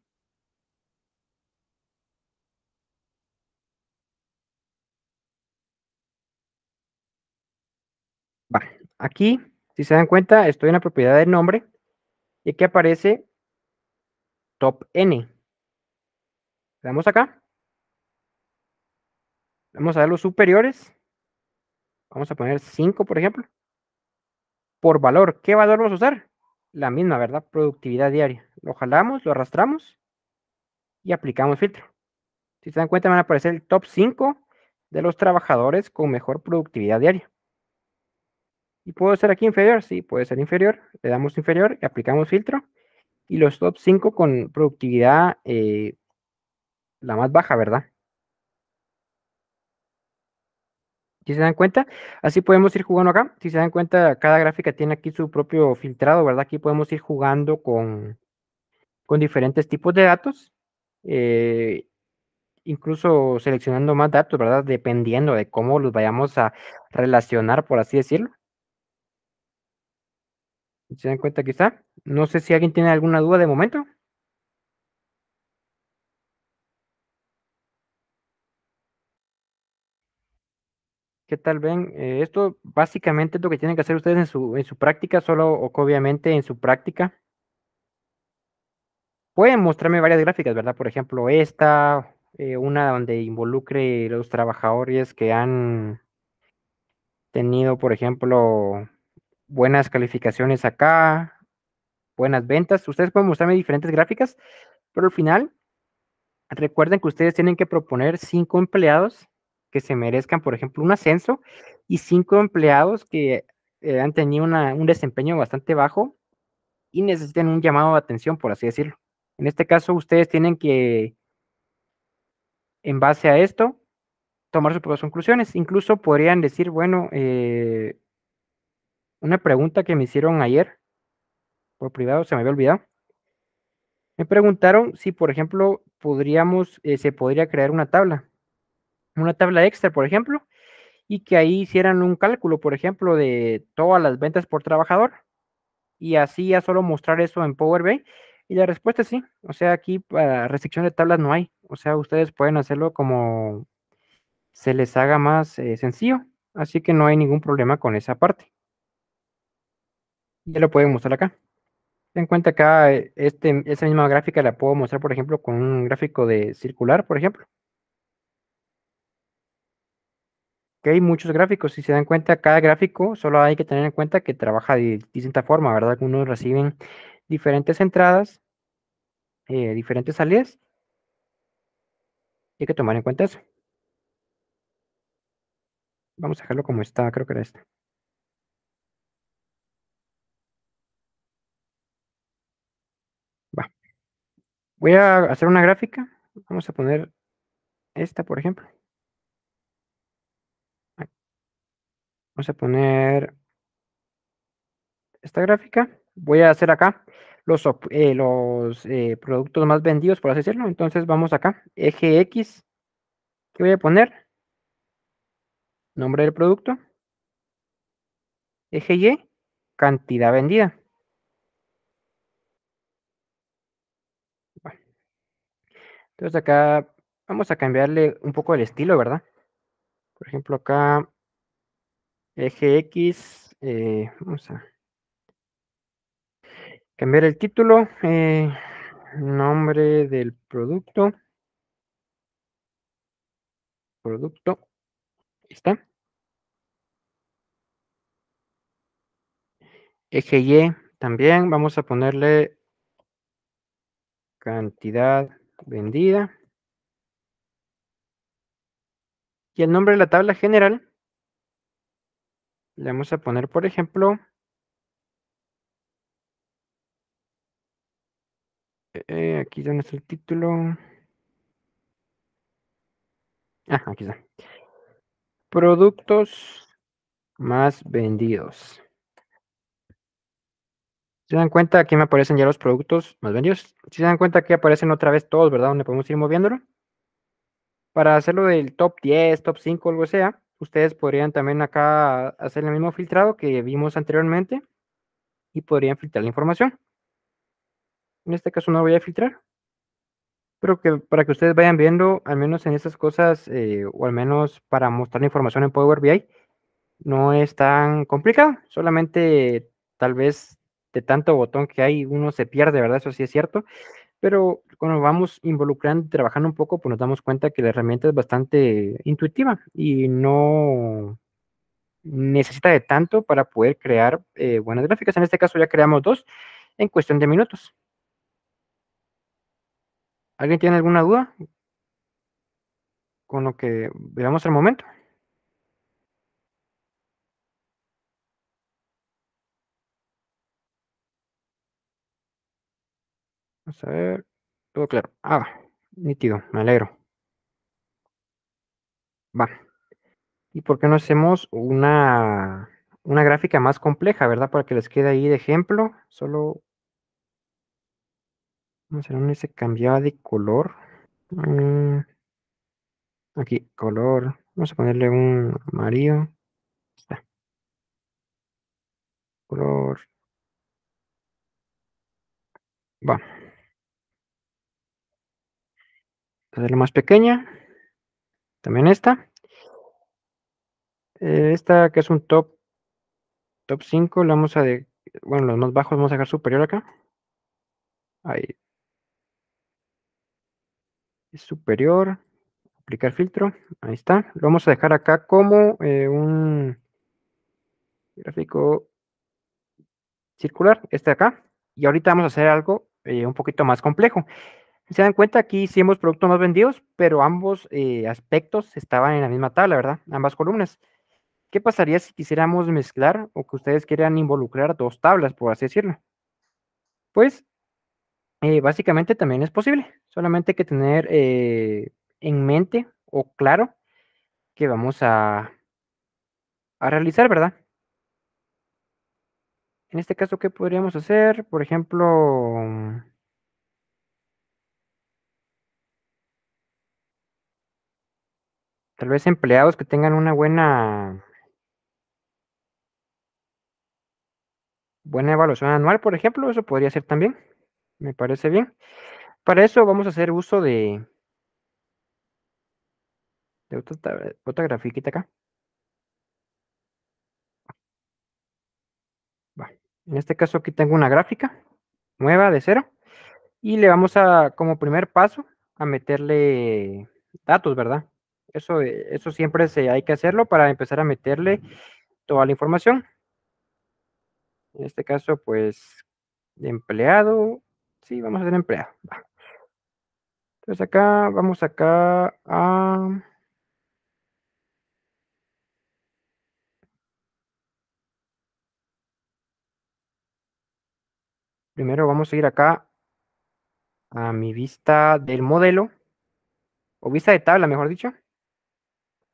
Vale. Aquí, si se dan cuenta, estoy en la propiedad del nombre y que aparece top n. Le damos acá. Vamos a ver los superiores. Vamos a poner 5, por ejemplo. Por valor, ¿qué valor vamos a usar? La misma, ¿verdad? Productividad diaria. Lo jalamos, lo arrastramos y aplicamos filtro. Si se dan cuenta, van a aparecer el top 5 de los trabajadores con mejor productividad diaria. ¿Y puedo ser aquí inferior? Sí, puede ser inferior. Le damos inferior y aplicamos filtro. Y los top 5 con productividad eh, la más baja, ¿verdad? Si se dan cuenta, así podemos ir jugando acá. Si se dan cuenta, cada gráfica tiene aquí su propio filtrado, ¿verdad? Aquí podemos ir jugando con, con diferentes tipos de datos. Eh, incluso seleccionando más datos, ¿verdad? Dependiendo de cómo los vayamos a relacionar, por así decirlo. ¿Se dan cuenta que está? No sé si alguien tiene alguna duda de momento. ¿Qué tal ven? Eh, esto básicamente es lo que tienen que hacer ustedes en su, en su práctica, solo o obviamente en su práctica. Pueden mostrarme varias gráficas, ¿verdad? Por ejemplo, esta, eh, una donde involucre los trabajadores que han tenido, por ejemplo, buenas calificaciones acá, buenas ventas. Ustedes pueden mostrarme diferentes gráficas, pero al final, recuerden que ustedes tienen que proponer cinco empleados que se merezcan, por ejemplo, un ascenso y cinco empleados que eh, han tenido un desempeño bastante bajo y necesitan un llamado de atención, por así decirlo. En este caso, ustedes tienen que, en base a esto, tomar sus propias conclusiones. Incluso podrían decir, bueno, eh, una pregunta que me hicieron ayer por privado, se me había olvidado. Me preguntaron si, por ejemplo, podríamos, eh, se podría crear una tabla una tabla extra, por ejemplo, y que ahí hicieran un cálculo, por ejemplo, de todas las ventas por trabajador, y así ya solo mostrar eso en Power BI. Y la respuesta es sí, o sea, aquí para restricción de tablas no hay, o sea, ustedes pueden hacerlo como se les haga más eh, sencillo, así que no hay ningún problema con esa parte. Ya lo pueden mostrar acá. Ten en cuenta acá, eh, este, esa misma gráfica la puedo mostrar, por ejemplo, con un gráfico de circular, por ejemplo. que hay muchos gráficos. Si se dan cuenta, cada gráfico solo hay que tener en cuenta que trabaja de distinta forma, ¿verdad? Algunos reciben diferentes entradas, eh, diferentes salidas. hay que tomar en cuenta eso. Vamos a dejarlo como está, creo que era este. Va. Voy a hacer una gráfica. Vamos a poner esta, por ejemplo. Vamos a poner esta gráfica. Voy a hacer acá los, eh, eh, productos más vendidos, por así decirlo. Entonces vamos acá, eje X. ¿Qué voy a poner? Nombre del producto. Eje Y, cantidad vendida. Entonces acá vamos a cambiarle un poco el estilo, ¿verdad? Por ejemplo, acá eje X, eh, vamos a cambiar el título, eh, nombre del producto, producto, ahí está. Eje Y también vamos a ponerle cantidad vendida. Y el nombre de la tabla general le vamos a poner, por ejemplo, eh, aquí donde está el título. Ah, aquí está. Productos más vendidos. ¿Se dan cuenta? Aquí me aparecen ya los productos más vendidos. Si se dan cuenta que aparecen otra vez todos, ¿verdad? Donde podemos ir moviéndolo. Para hacerlo del top 10, top 5, algo sea, ustedes podrían también acá hacer el mismo filtrado que vimos anteriormente y podrían filtrar la información. En este caso no voy a filtrar, pero que para que ustedes vayan viendo, al menos en estas cosas, eh, o al menos para mostrar la información en Power BI, no es tan complicado, solamente tal vez de tanto botón que hay uno se pierde, ¿verdad? Eso sí es cierto, pero cuando vamos involucrando, trabajando un poco, pues nos damos cuenta que la herramienta es bastante intuitiva y no necesita de tanto para poder crear eh, buenas gráficas. En este caso ya creamos dos en cuestión de minutos. ¿Alguien tiene alguna duda con lo que veamos al momento? A ver. Todo claro. Ah, nítido, me alegro. Va. ¿Y por qué no hacemos una, una gráfica más compleja, verdad? Para que les quede ahí de ejemplo. Solo Vamos a ver dónde se cambiaba de color. Mm, aquí, color. Vamos a ponerle un amarillo. Está. Color. Va. Hacerla más pequeña. También esta. Eh, esta que es un top. Top 5. La vamos a de. Bueno, los más bajos vamos a dejar superior acá. Ahí. Es superior. Aplicar filtro. Ahí está. Lo vamos a dejar acá como eh, un gráfico circular. Este de acá. Y ahorita vamos a hacer algo eh, un poquito más complejo. Se dan cuenta, aquí hemos productos más vendidos, pero ambos eh, aspectos estaban en la misma tabla, ¿verdad? Ambas columnas. ¿Qué pasaría si quisiéramos mezclar o que ustedes quieran involucrar dos tablas, por así decirlo? Pues eh, básicamente también es posible. Solamente hay que tener eh, en mente o claro que vamos a, a realizar, ¿verdad? En este caso, ¿qué podríamos hacer? Por ejemplo, tal vez empleados que tengan una buena buena evaluación anual, por ejemplo, eso podría ser también. Me parece bien. Para eso vamos a hacer uso de, de otra, otra grafiquita acá. En este caso aquí tengo una gráfica nueva de cero y le vamos a, como primer paso, a meterle datos, ¿verdad? Eso, eso siempre se, hay que hacerlo para empezar a meterle toda la información. En este caso, pues, de empleado, sí, vamos a hacer empleado. Entonces acá, vamos acá a... Primero vamos a ir acá a mi vista del modelo, o vista de tabla, mejor dicho.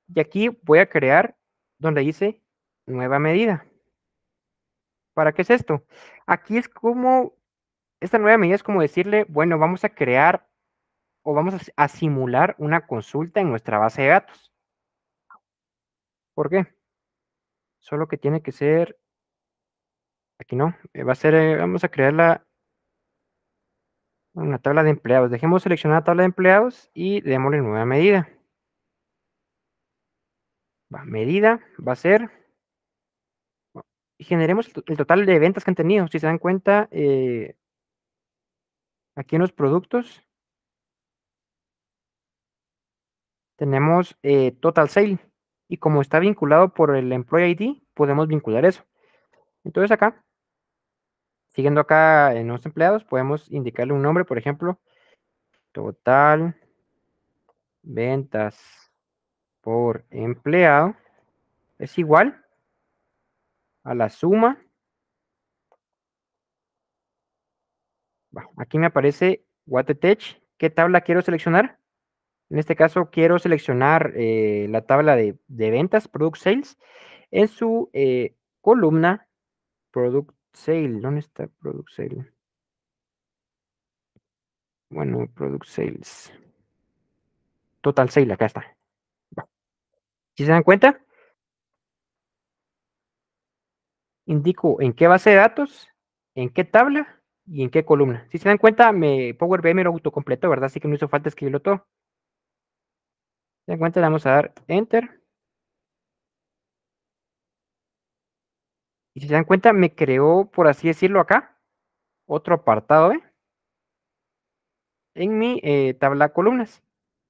Y aquí voy a crear donde dice nueva medida. ¿Para qué es esto? Aquí es como, esta nueva medida es como decirle, bueno, vamos a crear o vamos a, simular una consulta en nuestra base de datos. ¿Por qué? Solo que tiene que ser, aquí no, eh, va a ser, eh, vamos a crear la, una tabla de empleados. Dejemos seleccionar la tabla de empleados y démosle nueva medida. Va, medida va a ser, generemos el total de ventas que han tenido. Si se dan cuenta, eh, aquí en los productos, tenemos eh, total sale. Y como está vinculado por el employee ID, podemos vincular eso. Entonces acá, siguiendo acá en los empleados, podemos indicarle un nombre, por ejemplo, total ventas por empleado es igual a la suma. aquí me aparece the ¿Qué tabla quiero seleccionar? En este caso quiero seleccionar eh, la tabla de, ventas, Product Sales, en su eh, columna Product Sale. ¿Dónde está Product Sale? Bueno, Product Sales. Total Sale, acá está. Si se dan cuenta, indico en qué base de datos, en qué tabla y en qué columna. Si se dan cuenta, me, Power BI me lo autocompletó, ¿verdad? Así que no hizo falta escribirlo todo. Se dan cuenta, le vamos a dar Enter. Y si se dan cuenta, me creó, por así decirlo, acá, otro apartado, ¿eh? En mi eh, tabla columnas,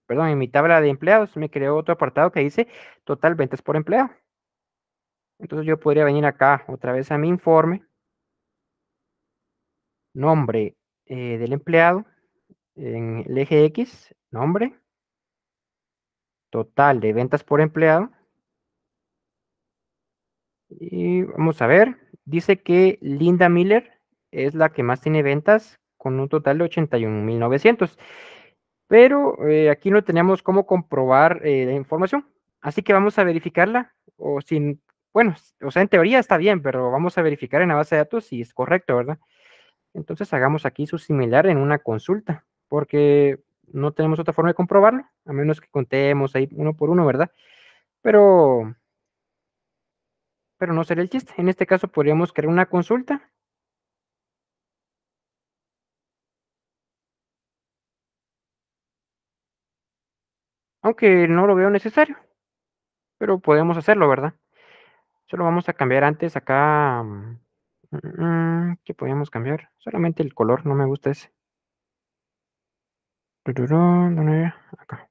perdón, en mi tabla de empleados, me creó otro apartado que dice total ventas por empleado. Entonces yo podría venir acá otra vez a mi informe, nombre eh, del empleado, en el eje X, nombre, total de ventas por empleado. Y vamos a ver, dice que Linda Miller es la que más tiene ventas con un total de 81.900. Pero eh, aquí no tenemos cómo comprobar eh, la información. Así que vamos a verificarla. O sin, bueno, o sea, en teoría está bien, pero vamos a verificar en la base de datos si es correcto, ¿verdad? Entonces hagamos aquí su similar en una consulta, porque no tenemos otra forma de comprobarlo, a menos que contemos ahí uno por uno, ¿verdad? Pero, pero no sería el chiste. En este caso podríamos crear una consulta. Aunque no lo veo necesario, pero podemos hacerlo, ¿verdad? Solo vamos a cambiar antes acá. Mm, mm, ¿Qué podemos cambiar? Solamente el color, no me gusta ese. Acá.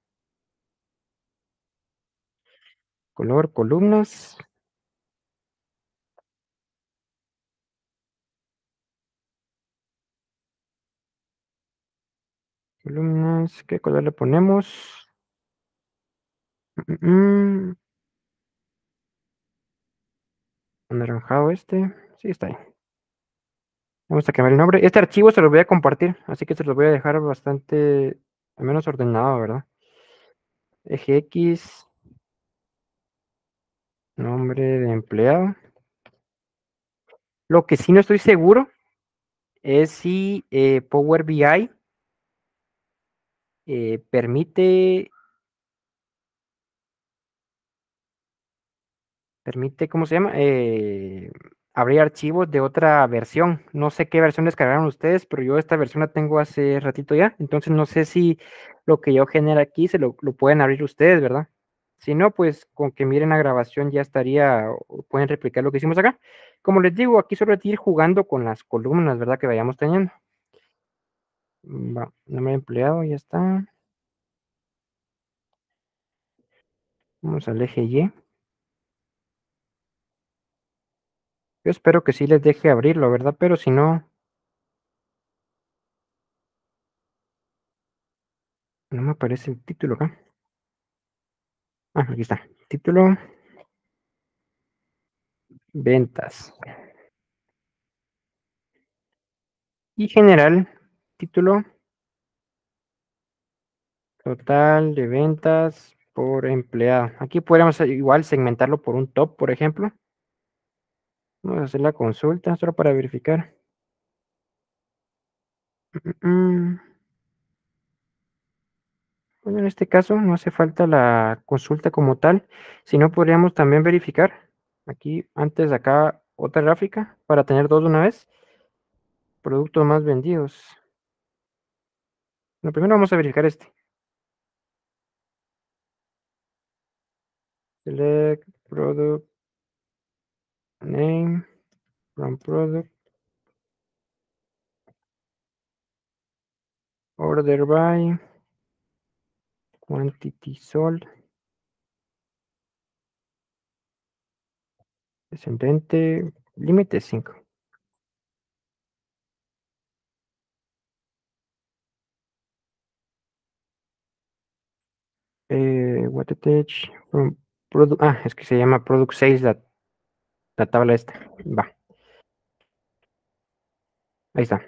Color, columnas. Columnas, ¿qué color le ponemos? Mm, anaranjado este. Sí, está ahí. Vamos a cambiar el nombre. Este archivo se lo voy a compartir, así que se lo voy a dejar bastante, al menos ordenado, ¿verdad? Eje X. Nombre de empleado. Lo que sí no estoy seguro es si eh, Power BI eh, permite permite, ¿cómo se llama? Eh, abrir archivos de otra versión. No sé qué versión descargaron ustedes, pero yo esta versión la tengo hace ratito ya. Entonces no sé si lo que yo genero aquí se lo, lo pueden abrir ustedes, ¿verdad? Si no, pues con que miren la grabación ya estaría, pueden replicar lo que hicimos acá. Como les digo, aquí solo que ir jugando con las columnas, ¿verdad? Que vayamos teniendo. Va, nombre de empleado, ya está. Vamos al eje Y. Yo espero que sí les deje abrirlo, ¿verdad? Pero si no... No me aparece el título acá. Ah, aquí está. Título. Ventas. Y general, título. Total de ventas por empleado. Aquí podríamos igual segmentarlo por un top, por ejemplo. Vamos a hacer la consulta solo para verificar. Bueno, en este caso no hace falta la consulta como tal, sino podríamos también verificar aquí antes de acá otra gráfica para tener dos de una vez. Productos más vendidos. Lo primero vamos a verificar este. Select product name from product. Order by. Quantity sold. Descendente límite 5 eh, what from product ah es que se llama product sales la, la tabla esta va ahí está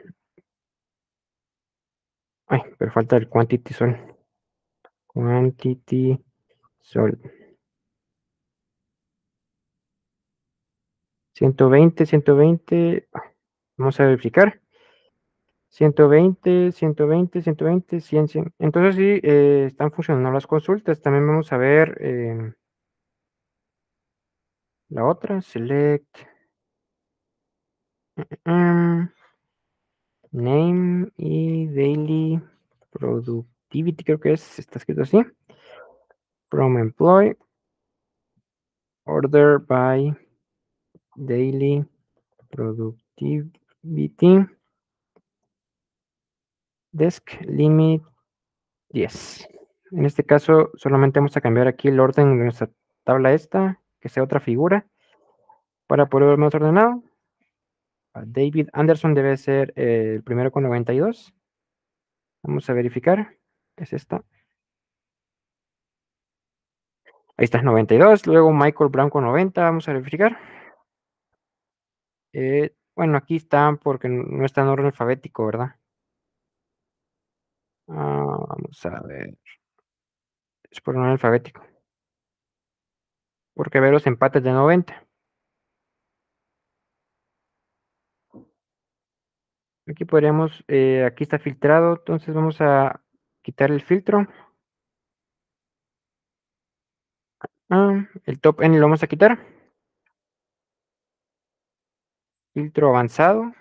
ay pero falta el quantity sold quantity sold 120, 120. Vamos a verificar. 120, 120, 120, 100, 100. Entonces sí, eh, están funcionando las consultas. También vamos a ver eh, la otra. Select. Name y daily productivity, creo que es, está escrito así. From employee. Order by daily productivity desk limit 10. En este caso, solamente vamos a cambiar aquí el orden de nuestra tabla esta, que sea otra figura, para poder más ordenado. David Anderson debe ser eh, el primero con 92. Vamos a verificar. Es esta. Ahí está, 92. Luego Michael Brown con 90. Vamos a verificar. Eh, bueno, aquí están porque no está en orden alfabético, ¿verdad? Ah, vamos a ver. Es por orden alfabético. Porque ver los empates de 90. Aquí podríamos, eh, aquí está filtrado, entonces vamos a quitar el filtro. Ah, el top N lo vamos a quitar. Filtro avanzado.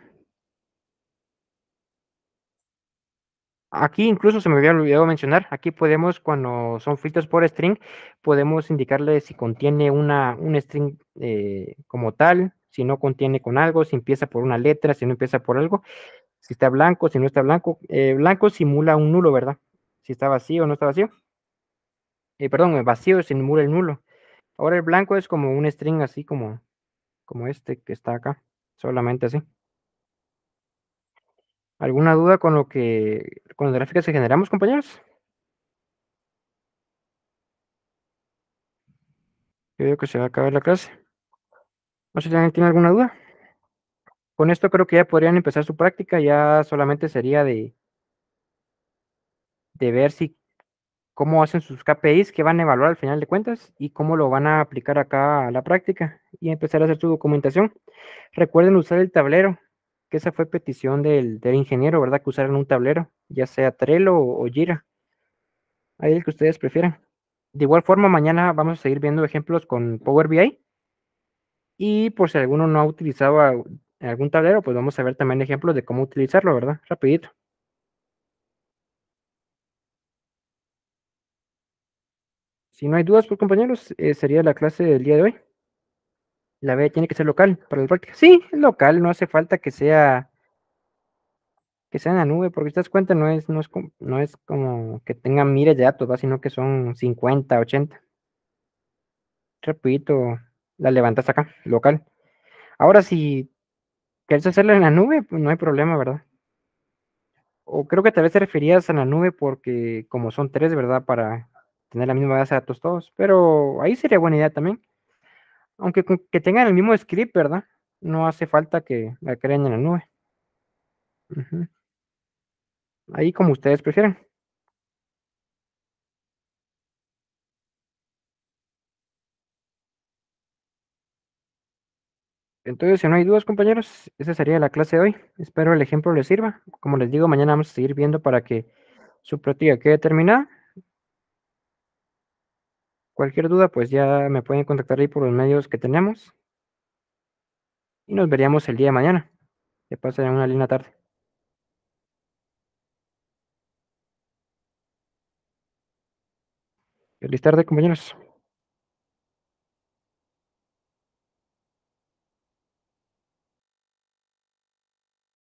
Aquí incluso se me había olvidado mencionar, aquí podemos, cuando son filtros por string, podemos indicarle si contiene una, un string eh, como tal, si no contiene con algo, si empieza por una letra, si no empieza por algo, si está blanco, si no está blanco. Eh, blanco simula un nulo, ¿verdad? Si está vacío o no está vacío. Eh, perdón, vacío simula el nulo. Ahora el blanco es como un string así como, como este que está acá, solamente así. ¿Alguna duda con lo que, con las gráficas que generamos, compañeros? Creo que se va a acabar la clase. No sé si alguien tiene alguna duda. Con esto creo que ya podrían empezar su práctica, ya solamente sería de, de ver si cómo hacen sus KPIs, que van a evaluar al final de cuentas y cómo lo van a aplicar acá a la práctica y empezar a hacer su documentación. Recuerden usar el tablero, que esa fue petición del, ingeniero, ¿verdad? Que usaran un tablero, ya sea Trello o, o Jira. Ahí el que ustedes prefieran. De igual forma, mañana vamos a seguir viendo ejemplos con Power BI. Y por si alguno no ha utilizado algún tablero, pues vamos a ver también ejemplos de cómo utilizarlo, ¿verdad? Rapidito. Si no hay dudas, pues compañeros, eh, sería la clase del día de hoy. La B tiene que ser local para la práctica. Sí, local, no hace falta que sea que sea en la nube, porque si te das cuenta, no es, no es, no es como que tengan miles de datos, sino que son 50, 80. Rapidito, la levantas acá, local. Ahora, si quieres hacerla en la nube, pues no hay problema, ¿verdad? O creo que tal vez te referías a la nube porque como son tres, ¿verdad? Para tener la misma base de datos todos, pero ahí sería buena idea también. Aunque que tengan el mismo script, ¿verdad? No hace falta que la creen en la nube. Ahí como ustedes prefieran. Entonces, si no hay dudas, compañeros, esa sería la clase de hoy. Espero el ejemplo les sirva. Como les digo, mañana vamos a seguir viendo para que su práctica quede terminada. Cualquier duda, pues ya me pueden contactar ahí por los medios que tenemos. Y nos veríamos el día de mañana. Que pasen una linda tarde. Feliz tarde, compañeros.